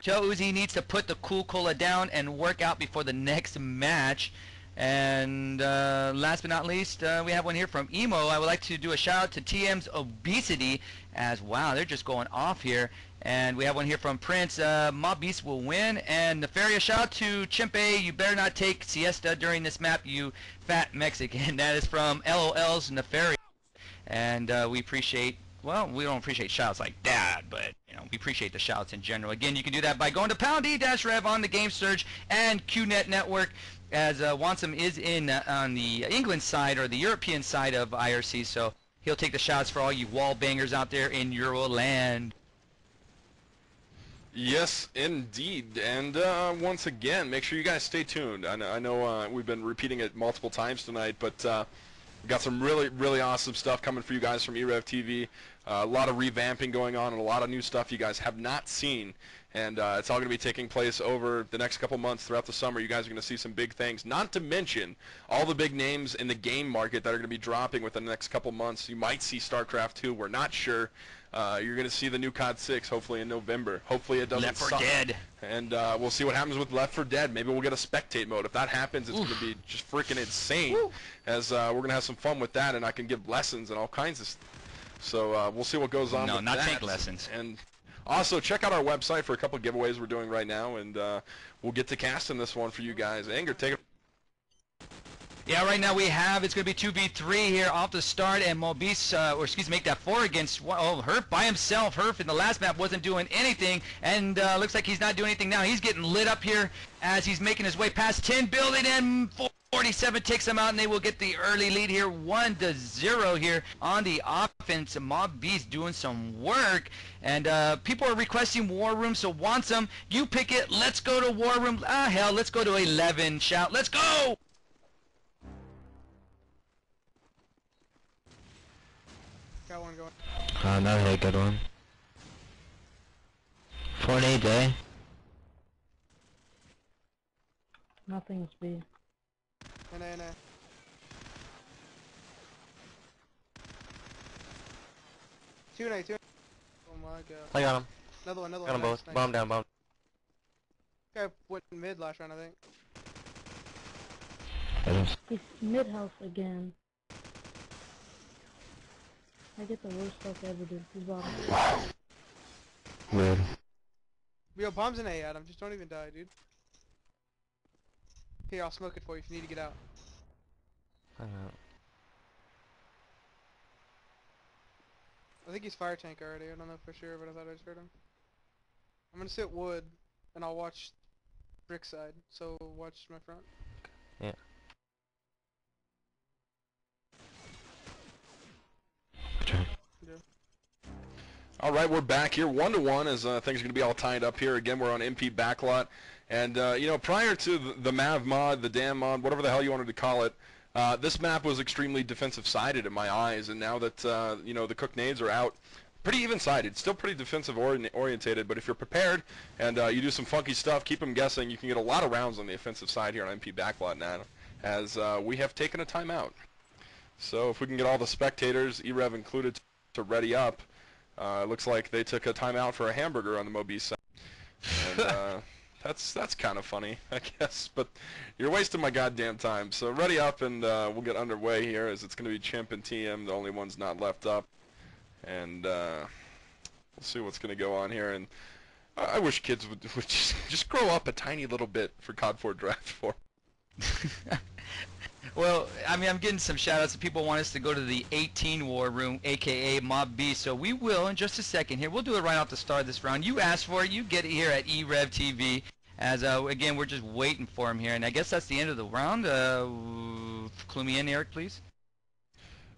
Joe Uzi needs to put the cool cola down and work out before the next match. And uh, last but not least, uh, we have one here from Emo. I would like to do a shout out to TM's obesity, as wow, they're just going off here. And we have one here from Prince. Uh, Mobese will win. And Nefarious, shout out to Chimpe. You better not take siesta during this map, you fat Mexican. That is from LOL's Nefarious. And uh, we appreciate well, we don't appreciate shouts like that, but you know, we appreciate the shouts in general. Again, you can do that by going to Pound E-Rev on the Game Surge and QNet Network, as uh, Wansum is in uh, on the England side or the European side of IRC, so he'll take the shots for all you wall bangers out there in Euroland. Yes, indeed. And uh, once again, make sure you guys stay tuned. I know, I know uh, we've been repeating it multiple times tonight, but uh, we've got some really, really awesome stuff coming for you guys from EREV TV. Uh, a lot of revamping going on and a lot of new stuff you guys have not seen. And uh, it's all going to be taking place over the next couple months throughout the summer. You guys are going to see some big things. Not to mention all the big names in the game market that are going to be dropping within the next couple months. You might see StarCraft 2. We're not sure. Uh, you're going to see the new COD 6 hopefully in November. Hopefully it doesn't Left 4. Dead. And uh, we'll see what happens with Left 4 Dead. Maybe we'll get a spectate mode. If that happens, it's going to be just freaking insane. As uh, we're going to have some fun with that, and I can give lessons and all kinds of. St- so uh, we'll see what goes on. No, not that. tank lessons. And also check out our website for a couple giveaways we're doing right now, and uh, we'll get to casting this one for you guys. Anger, take it. Yeah, right now we have, it's going to be 2v3 here off the start, and Mobese, uh, or excuse me, make that 4 against, oh, Herf by himself. Herf in the last map wasn't doing anything, and uh, looks like he's not doing anything now. He's getting lit up here as he's making his way past 10 building, and 47 takes him out, and they will get the early lead here, 1 to 0 here on the offense. Mobese doing some work, and uh, people are requesting War Room, so want some. You pick it. Let's go to War Room. Ah, hell, let's go to 11. Shout, let's go! Going. Oh, another good one. For an AJ. Nothing's B. NA, NA. Two NA, two NA. Oh my god. I got him. Another one, another Got them both. nice, Bomb down, bomb. Guy went mid last round, I think. He's mid house again. I get the worst stuff ever, dude. He's bottom. Weird. Yo, bombs in A, Adam. Just don't even die, dude. Here, I'll smoke it for you if you need to get out. I know. I think he's fire tank already. I don't know for sure, but I thought I just heard him. I'm gonna sit wood, and I'll watch brick side. So watch my front. Yeah. All right, we're back here one to one as uh, things are going to be all tied up here. Again, we're on MP backlot, and uh, you know, prior to the, Mav mod, the Dam mod, whatever the hell you wanted to call it, uh, this map was extremely defensive sided in my eyes. And now that uh, you know the Cook nades are out, pretty even sided, still pretty defensive ori- orientated. But if you're prepared and uh, you do some funky stuff, keep them guessing, you can get a lot of rounds on the offensive side here on MP backlot now, as uh, we have taken a timeout. So if we can get all the spectators, EREV included, to ready up. Uh, it looks like they took a timeout for a hamburger on the Mobi side. And, uh, that's that's kind of funny, I guess. But you're wasting my goddamn time. So ready up, and uh, we'll get underway here, as it's going to be Chimp and TM, the only ones not left up. And uh, we'll see what's going to go on here. And I, I wish kids would, would just, just grow up a tiny little bit for COD 4 Draft 4. Well, I mean, I'm getting some shout-outs. that People want us to go to the 18 War Room, aka Mob B. So we will in just a second here. We'll do it right off the start of this round. You asked for it. You get it here at EREV TV. As uh, again, we're just waiting for him here, and I guess that's the end of the round. Uh, clue me in, Eric, please.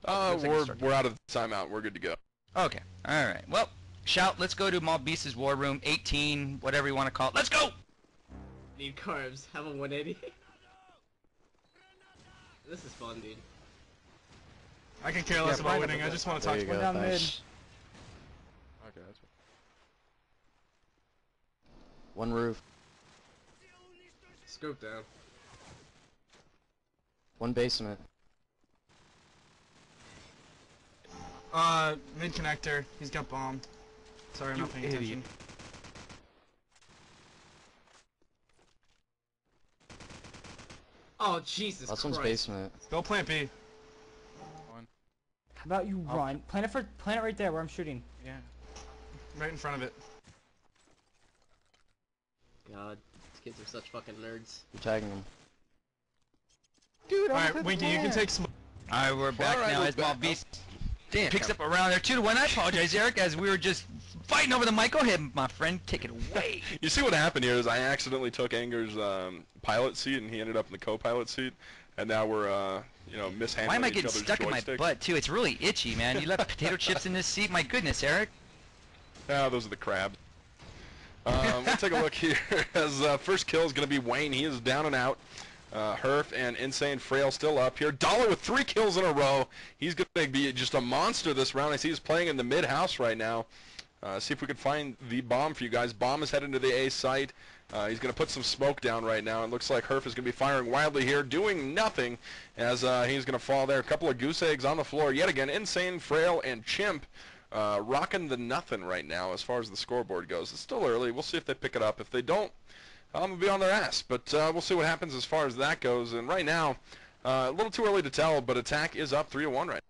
Uh, we're, it's starting. we're out of timeout. We're good to go. Okay. All right. Well, shout. Let's go to Mobese's War Room, 18, whatever you want to call it. Let's go. Need carbs. Have a 180. this is fun, dude. I can care less Yeah, about winning. I just want to talk to you my go, down mid. Okay, that's One roof. Scope down. One basement. Uh, mid connector. He's got bomb. Sorry, I'm You not paying idiot. attention. Oh Jesus Last one's Christ. basement. Go plant B. How about you run? Plant it for plant it right there where I'm shooting. Yeah. Right in front of it. God, these kids are such fucking nerds. You're tagging them. Dude, Alright, Winky, you can take some. Alright, we're back Alright, now we're as Ball back. Beast picks up around there 2 to 1. I apologize, Eric, as we were just fighting over the mic. Go ahead, my friend. Take it away. You see what happened here is I accidentally took Anger's um, pilot seat and he ended up in the co-pilot seat, and now we're uh, you know mishandling Why am I getting stuck in my butt, too? It's really itchy, man. You left potato chips in this seat? My goodness, Eric. Ah, those are the crabs. Um, let's take a look here. As uh, first kill is going to be Wayne. He is down and out. Uh, Herf and Insane Frail still up here. Dollar with three kills in a row. He's going to be just a monster this round. I see he's playing in the mid house right now. Uh, see if we can find the bomb for you guys. Bomb is heading to the A site. Uh, he's going to put some smoke down right now. It looks like Herf is going to be firing wildly here, doing nothing as uh, he's going to fall there. A couple of goose eggs on the floor yet again. Insane, Frail, and Chimp uh, rocking the nothing right now as far as the scoreboard goes. It's still early. We'll see if they pick it up. If they don't, I'm going to be on their ass. But uh, we'll see what happens as far as that goes. And right now, uh, a little too early to tell, but attack is up 3-1 right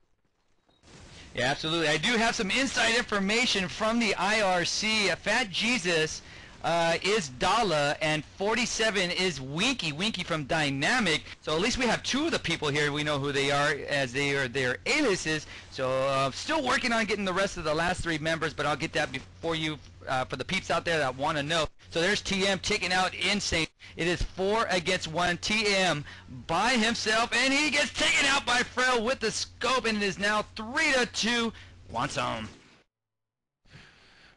Yeah, absolutely. I do have some inside information from the IRC. Uh, Fat Jesus uh, is Dala, and 47 is Winky. Winky from Dynamic. So at least we have two of the people here. We know who they are, as they are their aliases. So uh, still working on getting the rest of the last three members, but I'll get that before you, uh, for the peeps out there that want to know. So there's TM taking out Insane. It is four against one. TM by himself, and he gets taken out by Frail with the scope, and it is now three to two. Want some?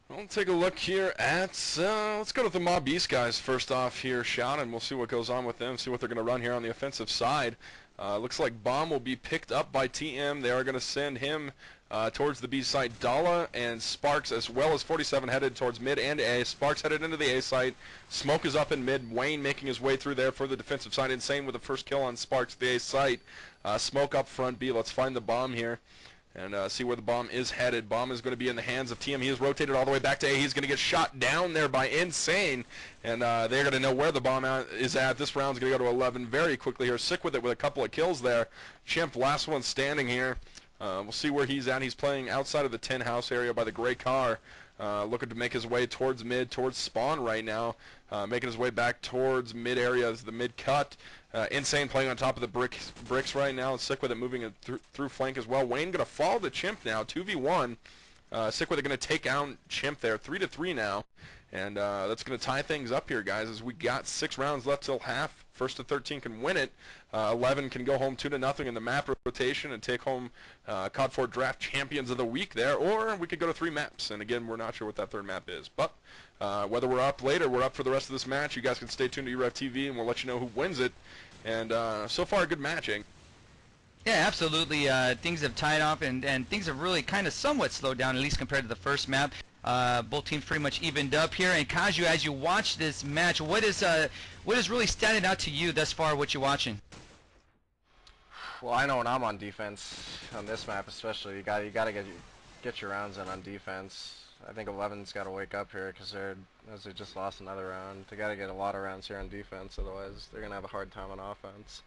We'll take a look here at, uh, let's go to the Mob East guys first off here, Sean, and we'll see what goes on with them, see what they're going to run here on the offensive side. Uh, looks like Bomb will be picked up by TM. They are going to send him uh, towards the B site. Dala and Sparks, as well as 47, headed towards mid and A. Sparks headed into the A site. Smoke is up in mid. Wayne making his way through there for the defensive side. Insane with the first kill on Sparks, the A site. Uh, Smoke up front B. Let's find the bomb here and uh, see where the bomb is headed. Bomb is going to be in the hands of TM. He is rotated all the way back to A. He's going to get shot down there by Insane, and uh, they're going to know where the bomb is at. This round's going to go to 11 very quickly here. Sick with it with a couple of kills there. Chimp, last one standing here. Uh, we'll see where he's at. He's playing outside of the 10 house area by the gray car. Uh, looking to make his way towards mid, towards spawn right now. Uh, making his way back towards mid area as the mid cut. Uh, Insane playing on top of the bricks, bricks right now. Sick with it moving it through, through flank as well. Wayne going to follow the chimp now. 2v1. Uh, sick with it going to take down chimp there. 3 to 3 now. And uh, that's going to tie things up here, guys, as we got six rounds left till half. First to 13 can win it. Uh, 11 can go home 2 to nothing in the map rotation and take home uh, COD 4 Draft Champions of the Week there. Or we could go to three maps. And again, we're not sure what that third map is. But uh, whether we're up later, we're up for the rest of this match. You guys can stay tuned to EREV TV, and we'll let you know who wins it. And uh, so far, good matching. Yeah, absolutely. Uh, things have tied off, and, and things have really kind of somewhat slowed down, at least compared to the first map. Uh, both teams pretty much evened up here. And Kaju, as you watch this match, what is uh, what is really standing out to you thus far? What you're watching? Well, I know when I'm on defense on this map, especially you got you got to get get your rounds in on defense. I think 11's got to wake up here because they're as they just lost another round. They got to get a lot of rounds here on defense, otherwise they're gonna have a hard time on offense.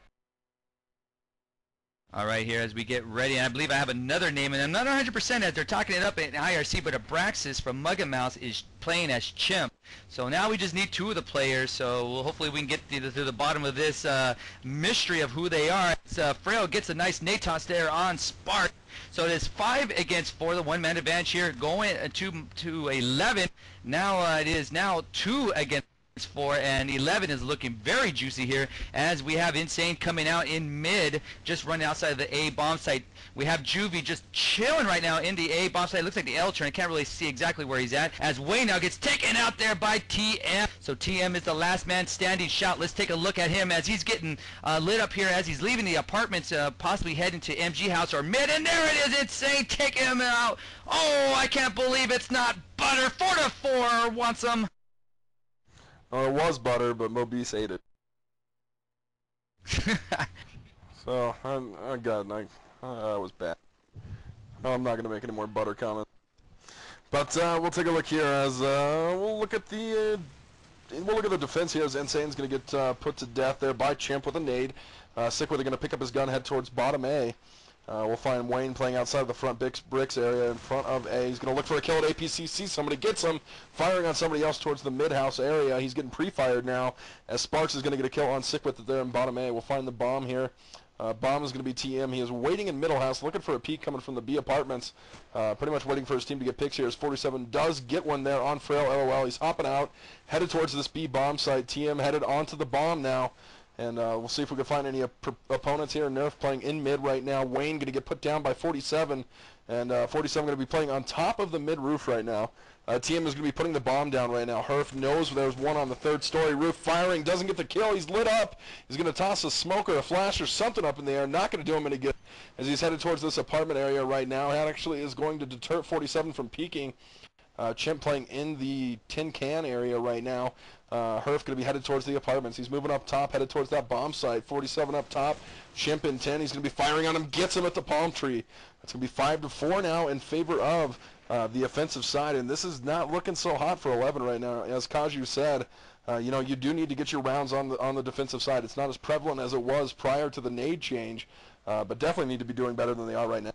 All right, here as we get ready, and I believe I have another name, and I'm not 100% as they're talking it up in IRC, but Abraxas from Mug Mouse is playing as Chimp. So now we just need two of the players, so hopefully we can get to the, to the bottom of this uh, mystery of who they are. Uh, Frail gets a nice Natos there on Spark. So it is five against four, the one-man advantage here, going to to 11. Now uh, it is now two against four and 11 is looking very juicy here as we have Insane coming out in mid just running outside of the A bomb site. We have Juvie just chilling right now in the A bomb site. Looks like the L turn I can't really see exactly where he's at as Wayne now gets taken out there by TM so TM is the last man standing shot. Let's take a look at him as he's getting uh, lit up here as he's leaving the apartments uh, possibly heading to MG house or mid. And there it is. Insane taking him out. Oh I can't believe it's not Butter. 4 to 4 wants some Oh, it was butter, but Mobese ate it. so, I, I got it. I, uh, was bad. Oh, I'm not going to make any more butter comments. But uh, we'll take a look here as uh, we'll look at the uh, we'll look at the defense here as Insane's going to get uh, put to death there by Chimp with a nade. Uh, Sickworth are going to pick up his gun, head towards bottom A. Uh, we'll find Wayne playing outside of the front bricks, area in front of A. He's going to look for a kill at APCC. Somebody gets him, firing on somebody else towards the mid-house area. He's getting pre-fired now as Sparks is going to get a kill on Sickworth there in bottom A. We'll find the bomb here. Uh, bomb is going to be TM. He is waiting in middle house, looking for a peek coming from the B apartments. Uh, pretty much waiting for his team to get picks here. As 47 does get one there on Frail LOL. He's hopping out, headed towards this B bomb site. TM headed onto the bomb now. And uh, we'll see if we can find any op opponents here. Nerf playing in mid right now. Wayne going to get put down by 47. And uh, 47 going to be playing on top of the mid roof right now. Uh, TM is going to be putting the bomb down right now. Herf knows there's one on the third story roof firing. Doesn't get the kill. He's lit up. He's going to toss a smoke or a flash or something up in the air. Not going to do him any good as he's headed towards this apartment area right now. That actually is going to deter 47 from peeking. Uh, Chimp playing in the tin can area right now. Uh, Herf going to be headed towards the apartments. He's moving up top, headed towards that bomb site. 47 up top. Chimp in 10. He's going to be firing on him. Gets him at the palm tree. It's going to be 5 to 4 now in favor of uh, the offensive side. And this is not looking so hot for 11 right now. As Kaju said, uh, you know, you do need to get your rounds on the, on the defensive side. It's not as prevalent as it was prior to the nade change, uh, but definitely need to be doing better than they are right now.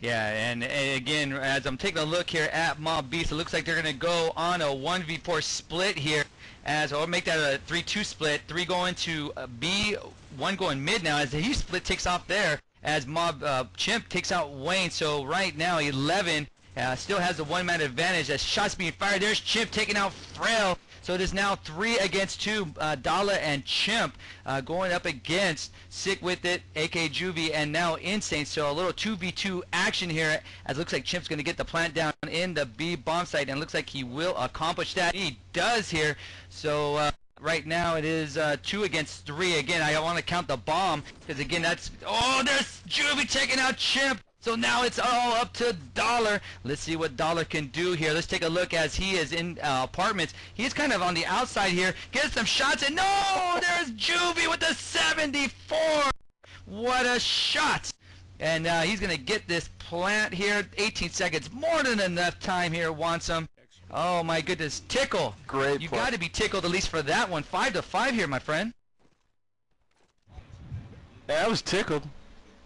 Yeah, and, and again, as I'm taking a look here at Mobese, it looks like they're going to go on a 1v4 split here. As I'll make that a 3-2 split. Three going to uh, B, one going mid now. As the he split takes off there, as Mob uh, Chimp takes out Wayne. So right now, 11 uh, still has the one-man advantage. As shots being fired, there's Chimp taking out Frail. So it is now three against two. Uh, Dala and Chimp uh, going up against Sick With It, AK Juvie, and now Insane. So a little 2v2 action here as it looks like Chimp's going to get the plant down in the B bomb site and looks like he will accomplish that. He does here. So uh, right now it is uh, two against three. Again, I want to count the bomb because again that's... Oh, there's Juvie taking out Chimp. So now it's all up to Dollar. Let's see what Dollar can do here. Let's take a look as he is in uh, apartments. He's kind of on the outside here. Gets some shots and no! There's Juvie with the 74! What a shot! And uh, he's going to get this plant here. 18 seconds. More than enough time here. Wants him. Oh my goodness. Tickle. Great You got to be tickled at least for that one. 5 to 5 here, my friend. Yeah, I was tickled.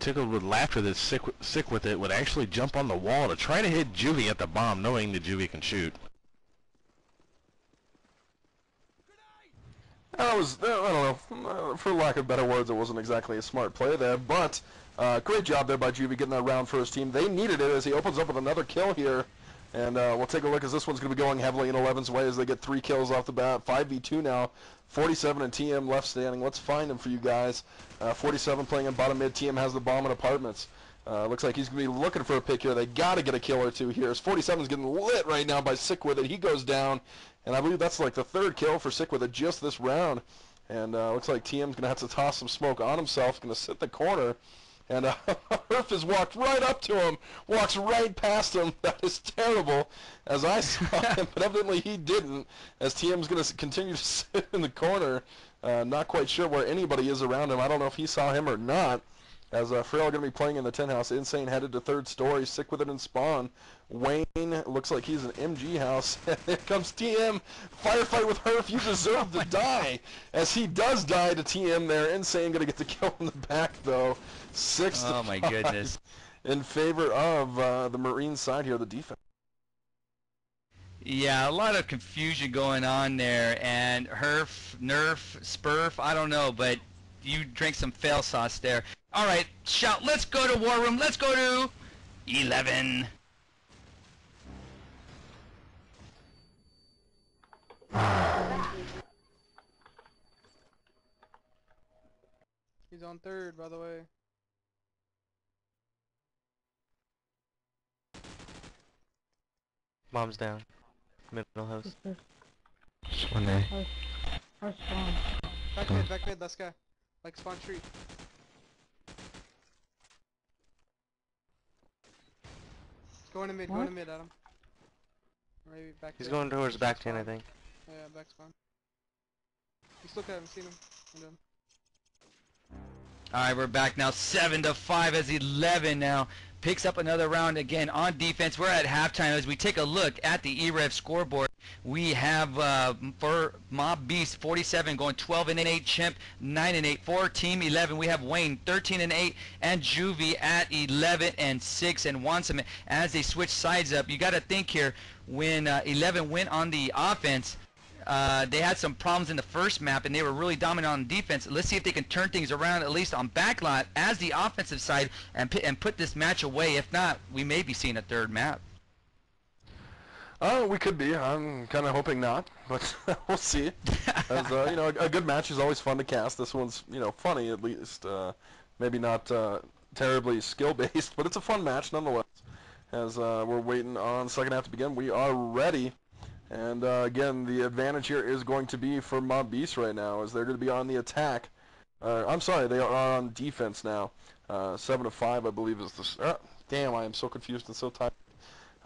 Tickled with laughter that sick, sick with it would actually jump on the wall to try to hit Juvie at the bomb, knowing that Juvie can shoot. That was, I don't know, uh, for lack of better words, it wasn't exactly a smart play there, but uh, great job there by Juvie getting that round for his team. They needed it as he opens up with another kill here, and uh, we'll take a look as this one's going to be going heavily in 11's way as they get three kills off the bat. 5v2 now, 47 and TM left standing. Let's find them for you guys. Uh, 47 playing in bottom mid. TM has the bomb in apartments. Uh, looks like he's going to be looking for a pick here. They got to get a kill or two here. 47 is getting lit right now by Sick with it. He goes down, and I believe that's like the third kill for Sick with it just this round. And uh, looks like TM's going to have to toss some smoke on himself. Going to sit the corner. And uh, Herf has walked right up to him, walks right past him. That is terrible, as I saw him, but evidently he didn't, as TM's going to continue to sit in the corner. Uh, not quite sure where anybody is around him. I don't know if he saw him or not. As uh, Frail going to be playing in the 10 house. Insane headed to third story. Sick with it in spawn. Wayne looks like he's an MG house. Here comes TM. Firefight with Herf. You deserve to die. As he does die to TM there. Insane going to get the kill in the back though. Six to Oh my five goodness. In favor of uh, the Marine side here, the defense. Yeah, a lot of confusion going on there, and Herf, Nerf, Spurf, I don't know, but you drank some fail sauce there. All right, shout, let's go to War Room, let's go to 11. He's on third, by the way. Mom's down. Middle house. One there. Our spawn. Back mid, back mid, last guy. Like spawn tree. Going to mid, going to mid, Adam. Maybe back He's there. going towards back 10, I think. Yeah, back spawn. You still haven't seen him. I'm done. All right, we're back now. Seven to five as 11 now picks up another round again on defense. We're at halftime as we take a look at the EREV scoreboard. We have uh, for Mobese 47 going 12 and 8, Chimp 9 and 8. For Team 11, we have Wayne 13 and 8, and Juvie at 11 and 6, and Wansum as they switch sides up. You got to think here when uh, 11 went on the offense. Uh, they had some problems in the first map, and they were really dominant on defense. Let's see if they can turn things around, at least on backlot, as the offensive side, and and put this match away. If not, we may be seeing a third map. Uh, we could be. I'm kind of hoping not, but we'll see. As uh, you know, a, a, good match is always fun to cast. This one's you know funny at least. Uh, maybe not uh, terribly skill based, but it's a fun match nonetheless. As uh, we're waiting on second half to begin, we are ready. And uh, again, the advantage here is going to be for Mobese right now, as they're going to be on the attack. Uh, I'm sorry, they are on defense now. Uh, seven to five, I believe, is the. Uh, damn, I am so confused and so tired.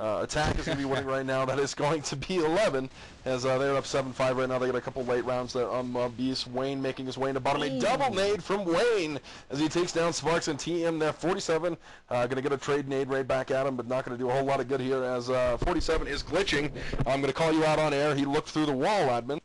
Uh, attack is going to be winning right now. That is going to be 11, as uh, they're up 7-5 right now. They got a couple late rounds there on uh, Beast. Wayne making his way into bottom eight. Double nade from Wayne as he takes down Sparks and TM there. 47 uh, going to get a trade nade right back at him, but not going to do a whole lot of good here as uh, 47 is glitching. I'm going to call you out on air. He looked through the wall, admin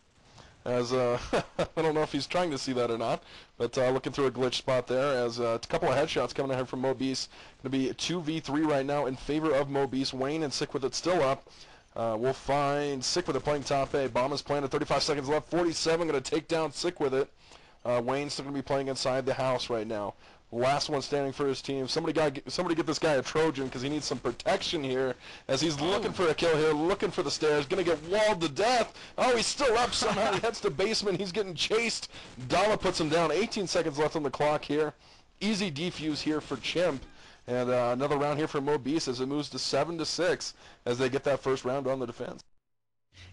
as uh, I don't know if he's trying to see that or not, but uh, looking through a glitch spot there as uh, a couple of headshots coming ahead from Mobese. Going to be 2v3 right now in favor of Mobese. Wayne and Sick with it still up. Uh, we'll find Sick with it playing top A. Bomb is playing at 35 seconds left. 47 going to take down Sick with it. Uh, Wayne's still going to be playing inside the house right now. Last one standing for his team. Somebody got somebody get this guy a Trojan because he needs some protection here as he's looking for a kill here, looking for the stairs. Gonna get walled to death. Oh, he's still up somehow. he heads to basement. He's getting chased. Dala puts him down. 18 seconds left on the clock here. Easy defuse here for Chimp. And uh, another round here for Mobese as it moves to 7 to 6 as they get that first round on the defense.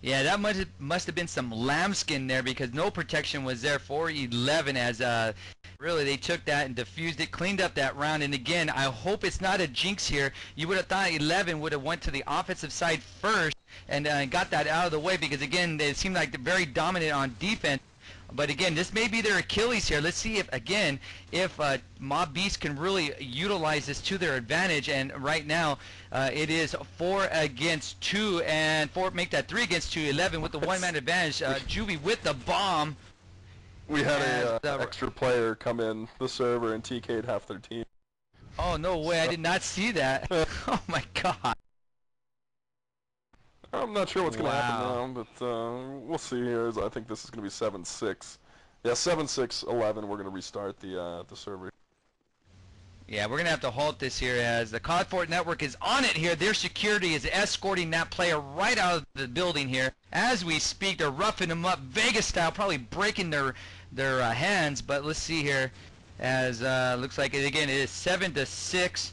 Yeah, that must must have been some lambskin there because no protection was there for 11 as uh, really they took that and diffused it, cleaned up that round. And again, I hope it's not a jinx here. You would have thought 11 would have went to the offensive side first and uh, got that out of the way because again, they seemed like they're very dominant on defense. But again, this may be their Achilles here. Let's see if, again, if uh, Mobese can really utilize this to their advantage. And right now, uh, it is four against two, and four make that three against two. Eleven with the one-man advantage. Uh, Juvie with the bomb. We had a uh, extra player come in the server and TK'd half their team. Oh no way! I did not see that. oh my god. I'm not sure what's going to happen now, but uh, we'll see here. I think this is going to be 7-6. Yeah, 7-6-11. We're going to restart the uh, the server. Yeah, we're going to have to halt this here as the COD4 network is on it here. Their security is escorting that player right out of the building here. As we speak, they're roughing them up Vegas style, probably breaking their their uh, hands. But let's see here as uh, looks like, it, again, it is 7 to 6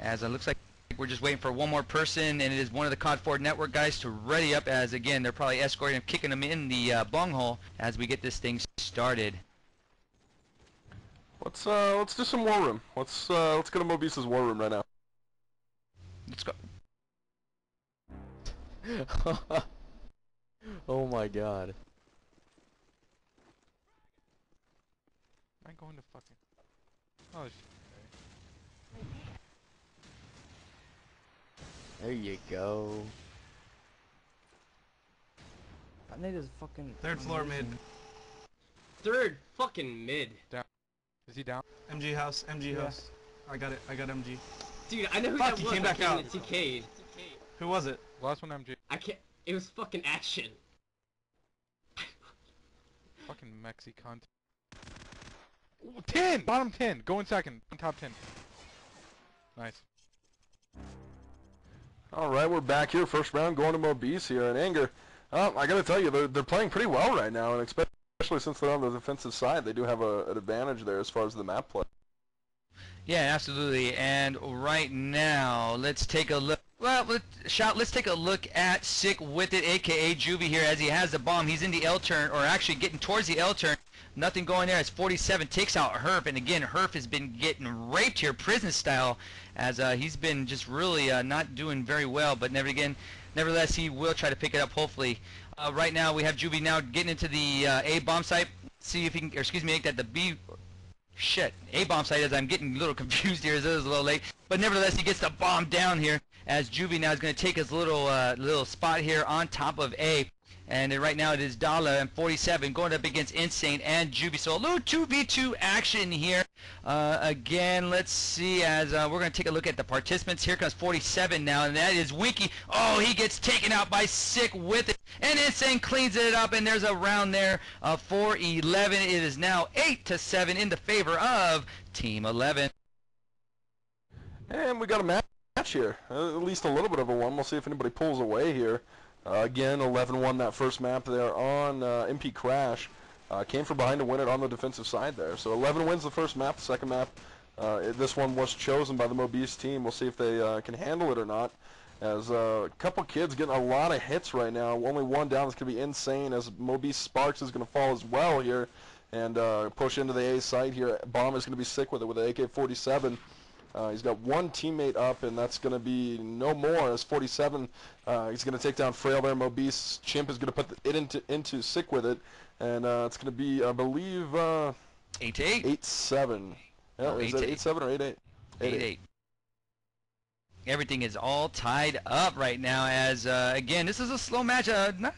as it looks like we're just waiting for one more person, and it is one of the COD4 network guys to ready up as, again, they're probably escorting him, kicking him in the uh, bunghole as we get this thing started. Let's uh let's do some war room. Let's uh let's go to Mobese's war room right now. Let's go. oh my god. Am I going to fucking Oh shit. There you go. That nade is fucking Third floor mid. Third fucking mid. Down. Is he down? MG house, MG Yeah. house. I got it, I got MG. Dude, I know who Fuck, that he was. came that back out. in TK'd. Who was it? Last one MG. I can't. It was fucking action. Fucking Mexi cunt. Ooh, 10! Bottom 10! Go in second. Top 10. Nice. All right, we're back here. First round going to Mobese here. And Anger, um, I got to tell you, they're, they're playing pretty well right now. And especially since they're on the defensive side, they do have a, an advantage there as far as the map play. Yeah, absolutely. And right now, let's take a look. Well, let's, shot. Let's take a look at Sick with it, aka Juvie here, as he has the bomb. He's in the L turn, or actually getting towards the L turn. Nothing going there. It's 47 takes out Herf, and again, Herf has been getting raped here, prison style, as uh, he's been just really uh, not doing very well. But never again, nevertheless, he will try to pick it up. Hopefully, uh, right now we have Juvie now getting into the uh, A bomb site. See if he can, excuse me, make that the B shit, A bomb site as I'm getting a little confused here as it is a little late. But nevertheless, he gets the bomb down here as Juvie now is going to take his little uh, little spot here on top of A. And right now it is Dala and 47 going up against Insane and Juvie. So a little 2v2 action here. Uh, again, let's see as uh, we're going to take a look at the participants. Here comes 47 now, and that is Winky. Oh, he gets taken out by Sick with it. And Insane cleans it up, and there's a round there uh, for 11. It is now 8 to 7 in the favor of Team 11. And we got a match here. Uh, at least a little bit of a one. We'll see if anybody pulls away here. Uh, again, 11 won that first map there on uh, MP Crash. Uh, came from behind to win it on the defensive side there. So 11 wins the first map. The second map, uh, this one was chosen by the Mobese team. We'll see if they uh, can handle it or not. As uh, a couple kids getting a lot of hits right now. Only one down is going to be insane as Mobese Sparks is going to fall as well here and push into the A site here. Bomb is going to be sick with it with an AK-47. Uh, he's got one teammate up, and that's going to be no more. As 47, uh, he's going to take down Frail there. Mobese Chimp is going to put it into into sick with it, and uh, it's going to be, I believe, uh, eight to eight, eight seven. Yeah, No, is eight that to eight eight. seven or eight eight? Eight eight. Everything is all tied up right now. As uh, again, this is a slow match. Uh, not,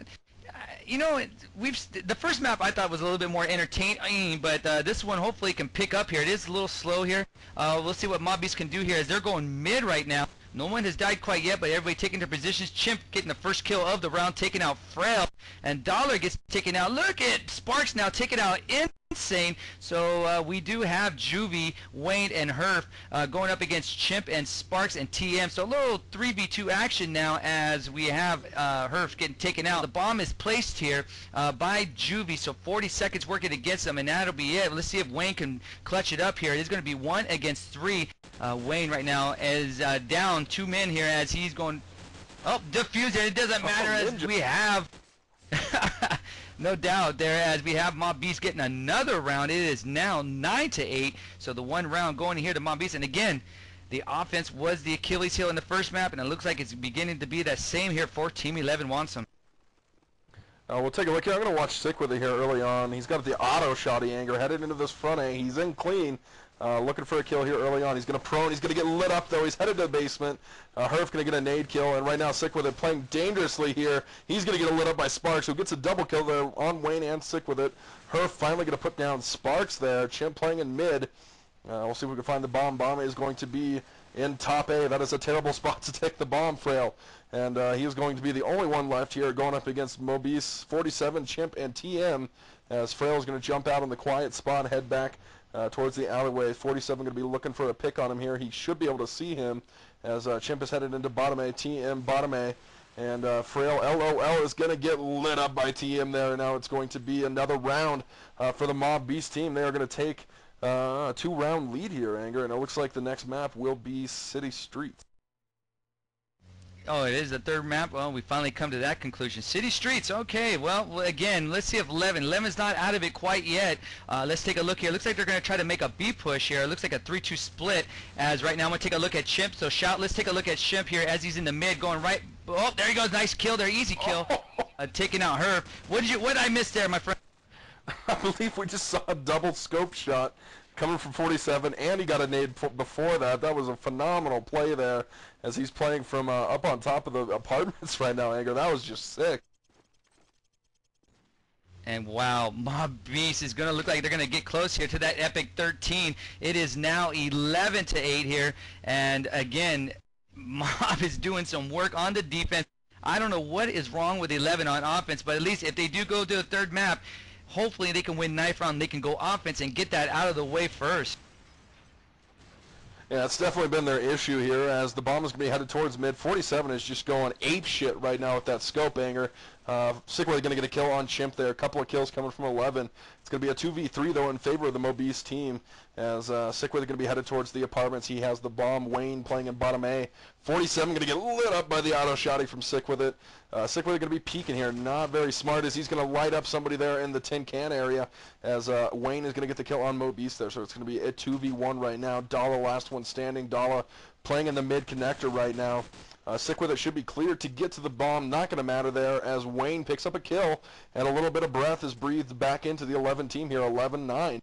you know, we've the first map I thought was a little bit more entertaining, but uh, this one hopefully can pick up here. It is a little slow here. Uh, we'll see what Mobese can do here as they're going mid right now. No one has died quite yet, but everybody taking their positions. Chimp getting the first kill of the round, taking out Frail, and Dollar gets taken out. Look at Sparks now taking out Insane. So uh, we do have Juvie, Wayne, and Herf uh, going up against Chimp and Sparks and TM. So a little 3v2 action now as we have uh, Herf getting taken out. The bomb is placed here uh, by Juvie, so 40 seconds working against him, and that'll be it. Let's see if Wayne can clutch it up here. It is going to be one against three. Uh, Wayne right now is uh, down two men here as he's going. Oh, diffuser. It It doesn't matter as we have. no doubt there as we have Mobese getting another round. It is now nine to eight. So the one round going here to Mobese, and again. The offense was the Achilles heel in the first map, and it looks like it's beginning to be that same here for Team 11 wants them. Uh, we'll take a look here. I'm going to watch Sick with it here early on. He's got the auto shotty anger headed into this front A. He's in clean. Uh, looking for a kill here early on. He's going to prone. He's going to get lit up, though. He's headed to the basement. Uh, Herf going to get a nade kill, and right now Sick with it playing dangerously here. He's going to get lit up by Sparks, who gets a double kill there on Wayne and Sick with it. Herf finally going to put down Sparks there. Chimp playing in mid. Uh, we'll see if we can find the bomb. Bomb is going to be in top A. That is a terrible spot to take the bomb, Frail. And uh, he is going to be the only one left here going up against Mobese, 47, Chimp, and TM. As Frail is going to jump out on the quiet spot, head back uh, towards the alleyway. 47 going to be looking for a pick on him here. He should be able to see him as uh, Chimp is headed into bottom A, TM bottom A. And uh, Frail LOL is going to get lit up by TM there. Now it's going to be another round uh, for the Mobese team. They are going to take uh, a two-round lead here, Anger, and it looks like the next map will be City Streets. Oh, it is the third map. Well, we finally come to that conclusion. City Streets. Okay. Well, again, let's see if Levin. Levin's not out of it quite yet. Uh, let's take a look here. Looks like they're going to try to make a B push here. It looks like a 3-2 split. As right now, I'm going to take a look at Chimp. So shout. Let's take a look at Chimp here as he's in the mid, going right. Oh, there he goes. Nice kill there. Easy kill. Uh, taking out her. What did you? What did I miss there, my friend? I believe we just saw a double scope shot coming from 47, and he got a nade before that. That was a phenomenal play there as he's playing from uh, up on top of the apartments right now, Anger. That was just sick. And wow, Mobese is going to look like they're going to get close here to that epic 13. It is now 11 to 8 here. And again, Mob is doing some work on the defense. I don't know what is wrong with 11 on offense, but at least if they do go to the third map, hopefully they can win knife round. They can go offense and get that out of the way first. Yeah, it's definitely been their issue here as the bomb is going to be headed towards mid. 47 is just going ape shit right now with that scope anger. Uh, Sick with it going to get a kill on Chimp there. A couple of kills coming from 11. It's going to be a 2v3 though in favor of the Mobese team as uh, Sick with it going to be headed towards the apartments. He has the bomb. Wayne playing in bottom A. 47 going to get lit up by the auto shotty from Sick with it. Uh, Sick with it going to be peeking here. Not very smart as he's going to light up somebody there in the tin can area as uh, Wayne is going to get the kill on Mobese there. So it's going to be a 2v1 right now. Dala last one standing. Dala playing in the mid connector right now. Uh, Sick with it should be cleared to get to the bomb. Not going to matter there as Wayne picks up a kill and a little bit of breath is breathed back into the 11 team here. 11-9.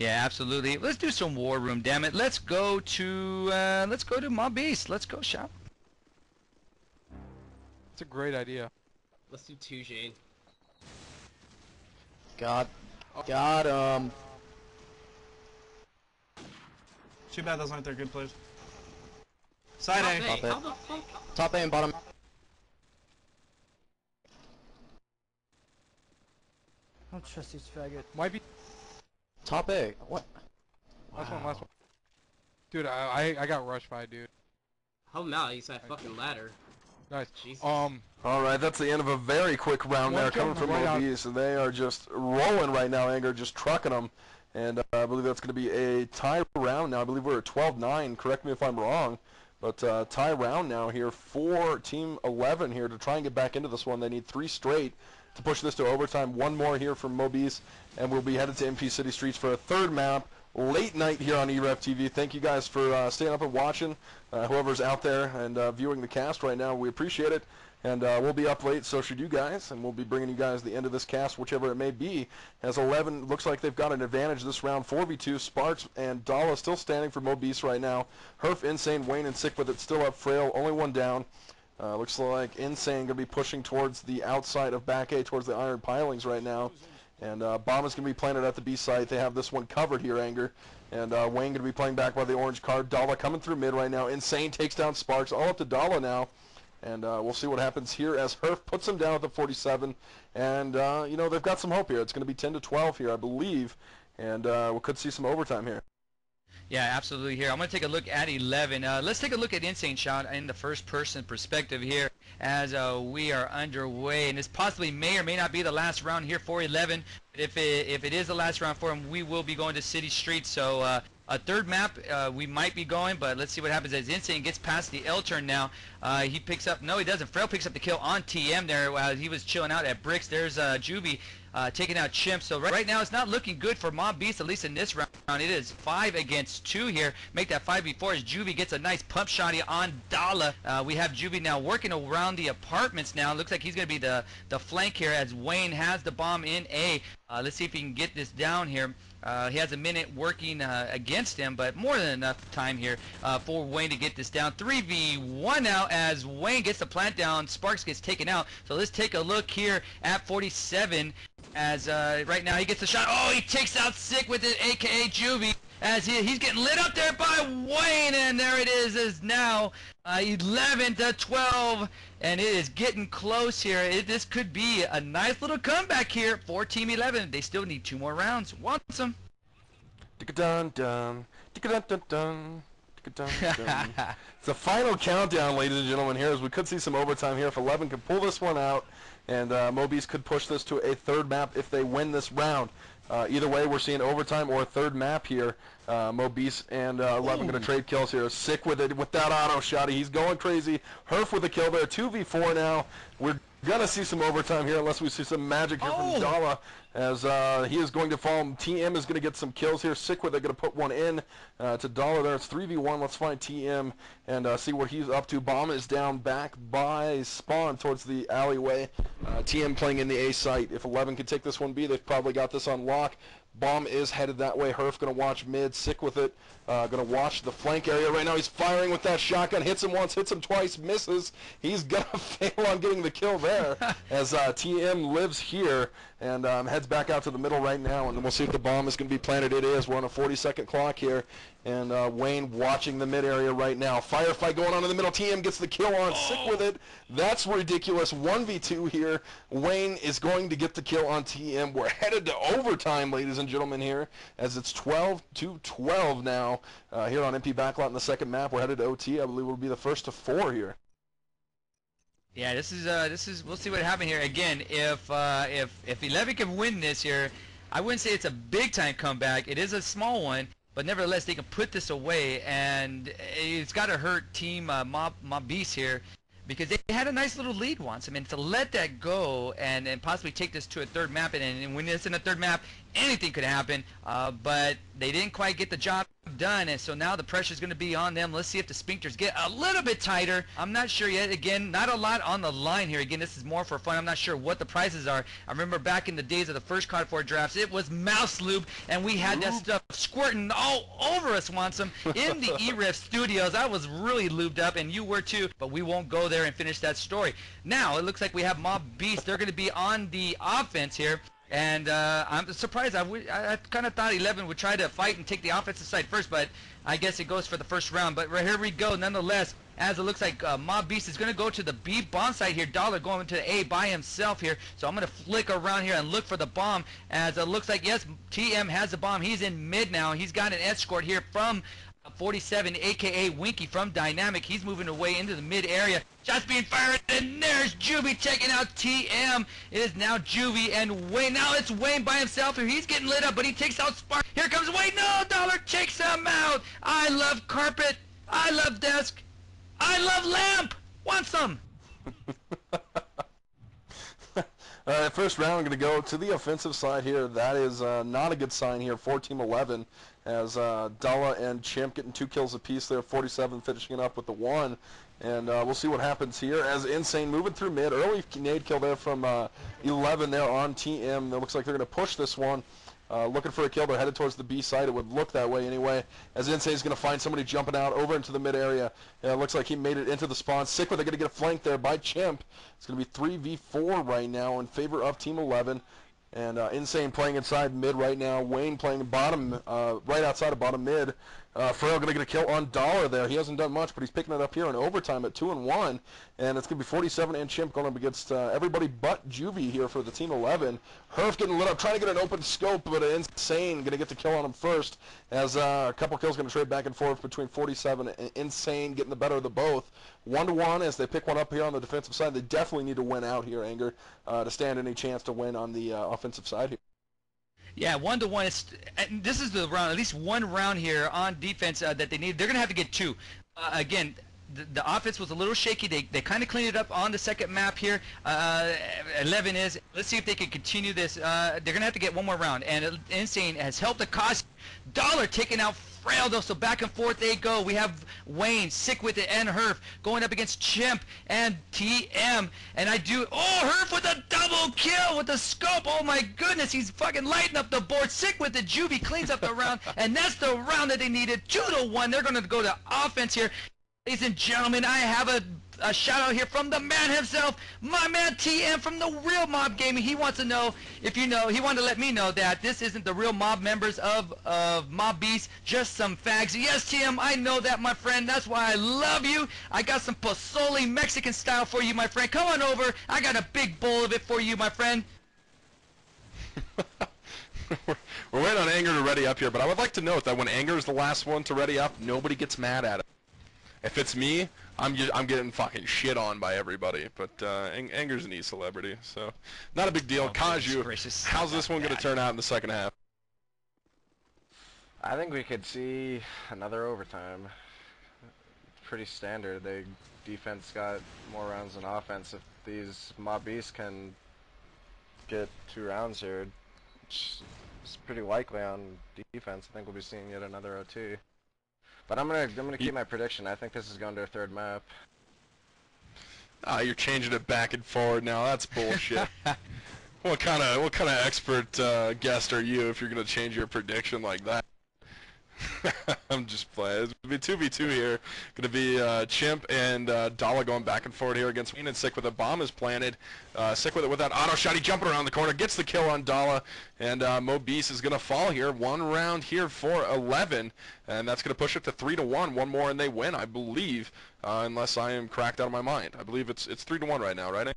Yeah, absolutely. Let's do some War Room, damn it. Let's go to uh, let's go to Mobese. Let's go shop. It's a great idea. Let's do two Jane. God. Got him. Too bad those aren't their good plays. Side Top A. A, Top how the fuck? Top A and bottom. I don't trust these faggot. Might be Top A. What? last one, last one. Dude, I I, I got rushed by a dude. Help him out, he's that fucking ladder. Nice. Jesus. Um, All right, that's the end of a very quick round there coming from right out. Mobese, and they are just rolling right now. Anger just trucking them, and uh, I believe that's going to be a tie round now. I believe we're at 12-9. Correct me if I'm wrong, but uh, tie round now here for Team 11 here to try and get back into this one. They need three straight to push this to overtime. One more here from Mobese, and we'll be headed to MP City Streets for a third map. Late night here on EREV TV. Thank you guys for uh, staying up and watching. Uh, whoever's out there and uh, viewing the cast right now, we appreciate it. And uh, we'll be up late, so should you guys, and we'll be bringing you guys the end of this cast, whichever it may be. As 11 looks like they've got an advantage this round, 4v2. Sparks and Dala still standing for Mobese right now. Herf, Insane, Wayne, and Sick with it still up. Frail, only one down. Uh, looks like Insane going to be pushing towards the outside of back A, towards the iron pilings right now. And uh, Bomb is going to be planted at the B site. They have this one covered here, Anger. And uh, Wayne going to be playing back by the orange card. Dala coming through mid right now. Insane takes down Sparks, all up to Dala now. And uh, we'll see what happens here as Herf puts him down at the 47. And, uh, you know, they've got some hope here. It's going to be 10 to 12 here, I believe. And uh, we could see some overtime here. Yeah, absolutely. Here, I'm going to take a look at 11. Uh, let's take a look at Insane Shot in the first-person perspective here as uh, we are underway. And this possibly may or may not be the last round here for 11. If it, if it is the last round for him, we will be going to City Street. So uh, a third map uh, we might be going, but let's see what happens as Insane gets past the L turn now. Uh, he picks up, no he doesn't, Frail picks up the kill on TM there while he was chilling out at Bricks. There's uh, Juvie uh, taking out Chimp. So right, right now it's not looking good for Mobese, at least in this round. It is 5 against 2 here. Make that 5 before as Juvie gets a nice pump shotty on Dala. Uh, we have Juvie now working around the apartments now. Looks like he's going to be the, the flank here as Wayne has the bomb in A. Uh, let's see if he can get this down here. Uh, he has a minute working uh, against him, but more than enough time here uh, for Wayne to get this down. 3v1 now as Wayne gets the plant down. Sparks gets taken out. So let's take a look here at 47 as uh, right now he gets the shot. Oh, he takes out Sick with it, aka Juvie. As he, he's getting lit up there by Wayne, and there it is, is now uh, 11 to 12, and it is getting close here. It, this could be a nice little comeback here for Team 11. They still need two more rounds. Wansum. Dun dun, dun dun dun. it's the final countdown, ladies and gentlemen, here as we could see some overtime here if 11 can pull this one out, and uh, could push this to a third map if they win this round. Uh, either way, we're seeing overtime or a third map here. Uh, Mobese and uh, 11 going to trade kills here. Sick with it with that auto shot. He's going crazy. Herf with a kill there. 2v4 now. We're to see some overtime here unless we see some magic here Oh. from Dala as uh, he is going to fall. TM is going to get some kills here. Sick with it. Going to put one in uh, to Dollar there. It's 3v1. Let's find TM and uh, see what he's up to. Bomb is down back by Spawn towards the alleyway. Uh, TM playing in the A site. If 11 can take this one B, they've probably got this on lock. Bomb is headed that way. Herf going to watch mid. Sick with it. Uh, going to watch the flank area right now. He's firing with that shotgun. Hits him once, hits him twice, misses. He's going to fail on getting the kill there as uh, TM lives here and um, heads back out to the middle right now. And then we'll see if the bomb is going to be planted. It is. We're on a 40-second clock here. And uh, Wayne watching the mid area right now. Firefight going on in the middle. TM gets the kill on. Sick with it. That's ridiculous. 1v2 here. Wayne is going to get the kill on TM. We're headed to overtime, ladies and gentlemen, here as it's 12 to 12 now uh, here on MP Backlot in the second map. We're headed to OT. I believe we'll be the first to four here. Yeah, this is uh, this is. We'll see what happens here. Again, if uh, if if 11 can win this here, I wouldn't say it's a big time comeback. It is a small one, but nevertheless they can put this away, and it's got to hurt Team uh, Mob Mobese here because they had a nice little lead once. I mean, to let that go and, and possibly take this to a third map, and, and when it's in a third map, anything could happen, uh, but they didn't quite get the job done, and so now the pressure is going to be on them. Let's see if the sphincters get a little bit tighter. I'm not sure yet. Again, not a lot on the line here. Again, this is more for fun. I'm not sure what the prices are. I remember back in the days of the first COD 4 drafts, it was mouse lube, and we had that stuff squirting all over us, Wansum, in the EREV studios. I was really lubed up, and you were too, but we won't go there and finish that story. Now, it looks like we have Mob Beast. They're going to be on the offense here. And uh, I'm surprised. I, w- I, kind of thought 11 would try to fight and take the offensive side first, but I guess it goes for the first round. But right here we go, nonetheless. As it looks like uh, Mobese is going to go to the B bomb site here. Dollar going to the A by himself here. So I'm going to flick around here and look for the bomb. As it looks like, yes, TM has the bomb. He's in mid now. He's got an escort here from 47, aka Winky from Dynamic. He's moving away into the mid area. Shots being fired, and there's Juvie checking out TM. It is now Juvie and Wayne. Now it's Wayne by himself here. He's getting lit up, but he takes out Spark. Here comes Wayne. No, Dollar takes him out. I love carpet. I love desk. I love lamp. Want some? Uh, first round, I'm going to go to the offensive side here. That is uh, not a good sign here for Team 11, as uh, and Chimp getting two kills apiece there. 47 finishing it up with the one, and uh, we'll see what happens here. As Insane moving through mid, early nade kill there from uh, 11 there on TM. It looks like they're going to push this one. Uh, looking for a kill. They're headed towards the B side. It would look that way anyway. As Insane is going to find somebody jumping out over into the mid area. Yeah, it looks like he made it into the spawn. Sick, but they're going to get a flank there by Chimp. It's going to be 3v4 right now in favor of Team 11. And uh, Insane playing inside mid right now. Wayne playing bottom, uh, right outside of bottom mid. Uh, Frail going to get a kill on Dollar there. He hasn't done much, but he's picking it up here in overtime at 2 and 1. And it's going to be 47 and Chimp going up against uh, everybody but Juvie here for the Team 11. Herf getting lit up, trying to get an open scope, but Insane going to get the kill on him first. As uh, a couple kills going to trade back and forth between 47 and Insane getting the better of the both. 1 to 1 as they pick one up here on the defensive side. They definitely need to win out here, Anger, uh, to stand any chance to win on the uh, offensive side here. Yeah, one to one. It's, this is the round, at least one round here on defense uh, that they need. They're going to have to get two. Uh, again, the, the, offense was a little shaky. They, they kind of cleaned it up on the second map here. Uh, 11 is. Let's see if they can continue this. Uh, they're going to have to get one more round. And Insane has helped the cause. Dollar taking out Fraildo, so back and forth they go. We have Wayne, sick with it, and Herf going up against Chimp and TM. And I do, oh, Herf with a double kill with the scope. Oh my goodness, he's fucking lighting up the board. Sick with the Juvie, cleans up the round, and that's the round that they needed. Two to one. They're going to go to offense here. Ladies and gentlemen, I have a, a shout out here from the man himself, my man TM from the Real Mob Gaming. He wants to know if you know, he wanted to let me know that this isn't the real mob members of, of Mobese, just some fags. Yes, TM, I know that, my friend. That's why I love you. I got some pozole Mexican style for you, my friend. Come on over. I got a big bowl of it for you, my friend. We're waiting on Anger to ready up here, but I would like to note that when Anger is the last one to ready up, nobody gets mad at it. If it's me, I'm just, I'm getting fucking shit on by everybody. But uh, Ang- Anger's an e-celebrity, so not a big deal. Oh, Kaju, gracious. how's this one going to turn out in the second half? I think we could see another overtime. Pretty standard. They defense got more rounds than offense. If these mob beasts can get two rounds here, it's pretty likely on defense, I think we'll be seeing yet another OT. But I'm gonna I'm gonna keep my prediction. I think this is going to a third map. Ah, you're changing it back and forward now. That's bullshit. what kind of what kind of expert uh, guest are you if you're gonna change your prediction like that? I'm just playing. It's gonna be two v two here. Gonna be uh, Chimp and uh, Dalla going back and forth here against Wayne and Sick with a bomb is planted. Uh, Sick with it with that auto shot. He jumping around the corner, gets the kill on Dala. and uh, Beast is gonna fall here. One round here for 11, and that's gonna push it to three to one. One more and they win, I believe, uh, unless I am cracked out of my mind. I believe it's it's three to one right now, right?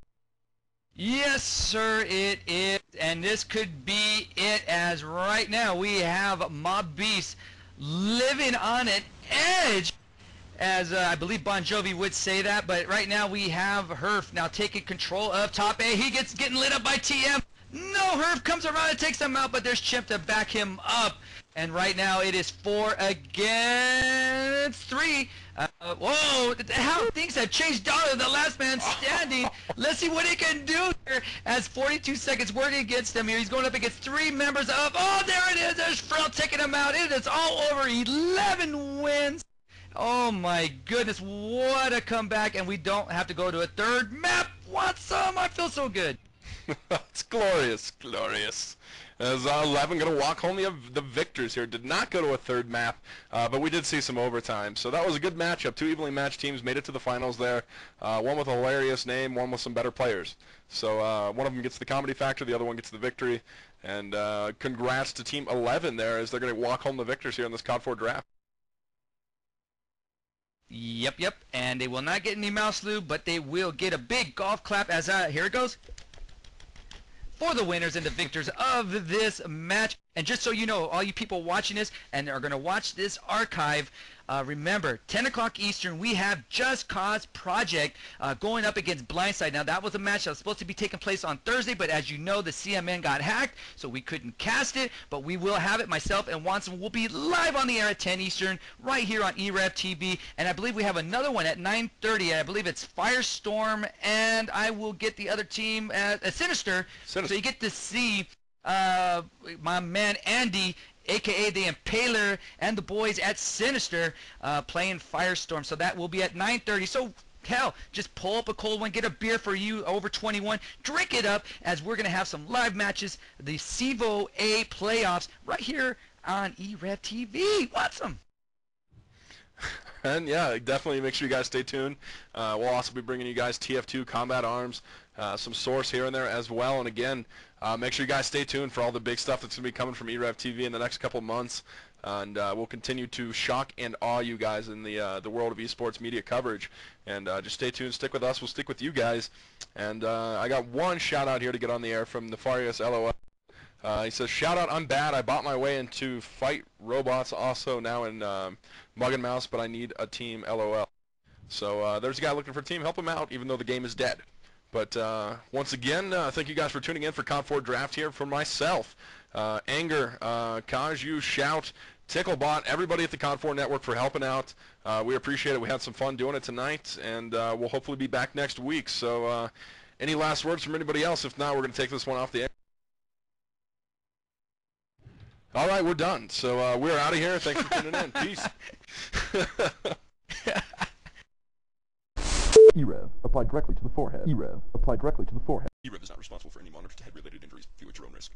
Yes, sir, it is. And this could be it as right now we have Mobese living on an edge as uh, I believe Bon Jovi would say that, but right now we have Herf now taking control of top A. He gets getting lit up by TM. No, Herf comes around and takes him out, but there's Chimp to back him up. And right now it is four against three. Uh, whoa, how things have changed to the last man standing. Let's see what he can do here as 42 seconds working against him here. He's going up against three members of, oh, there it is. There's Frail taking him out. It is all over. 11 wins. Oh my goodness, what a comeback. And we don't have to go to a third map. Want some? I feel so good. it's glorious, glorious. As uh, 11 going to walk home the, the victors here. Did not go to a third map, uh, but we did see some overtime. So that was a good matchup. Two evenly matched teams made it to the finals there. Uh, one with a hilarious name, one with some better players. So uh, one of them gets the comedy factor, the other one gets the victory. And uh, congrats to Team 11 there as they're going to walk home the victors here in this COD 4 draft. Yep, yep. And they will not get any mouse lube, but they will get a big golf clap as uh, here it goes for the winners and the victors of this match. And just so you know, all you people watching this and are going to watch this archive, uh, remember, 10 o'clock Eastern, we have Just Cause Project uh, going up against Blindside. Now, that was a match that was supposed to be taking place on Thursday, but as you know, the CMN got hacked, so we couldn't cast it. But we will have it. Myself and Watson will be live on the air at 10 Eastern, right here on EREV TV. And I believe we have another one at 9.30. I believe it's Firestorm, and I will get the other team at uh, Sinister. Sinister. So you get to see uh, my man Andy aka the Impaler and the boys at Sinister uh, playing Firestorm. So that will be at 9:30. So hell, just pull up a cold one, get a beer for you over 21, drink it up as we're gonna have some live matches, the CEVO A playoffs right here on EREV TV. Watch them. And yeah, definitely make sure you guys stay tuned. Uh, we'll also be bringing you guys TF2 combat arms, uh, some source here and there as well. And again, uh, make sure you guys stay tuned for all the big stuff that's going to be coming from EREV TV in the next couple months. And uh, we'll continue to shock and awe you guys in the uh, the world of esports media coverage. And uh, just stay tuned, stick with us. We'll stick with you guys. And uh, I got one shout out here to get on the air from Nefarious LOL. Uh, he says, shout out, I'm bad. I bought my way into Fight Robots, also now in um, Mug and Mouse, but I need a team, LOL. So uh, there's a guy looking for a team. Help him out, even though the game is dead. But uh, once again, uh, thank you guys for tuning in for COD 4 Draft here for myself. Uh, Anger, uh, Kaju, Shout, Ticklebot, everybody at the Con 4 Network for helping out. Uh, we appreciate it. We had some fun doing it tonight, and uh, we'll hopefully be back next week. So uh, any last words from anybody else? If not, we're going to take this one off the air. All right, we're done. So uh, we're out of here. Thanks for tuning in. Peace. EREV. Apply directly to the forehead. EREV. Apply directly to the forehead. EREV is not responsible for any monitor to head related injuries. View at your own risk.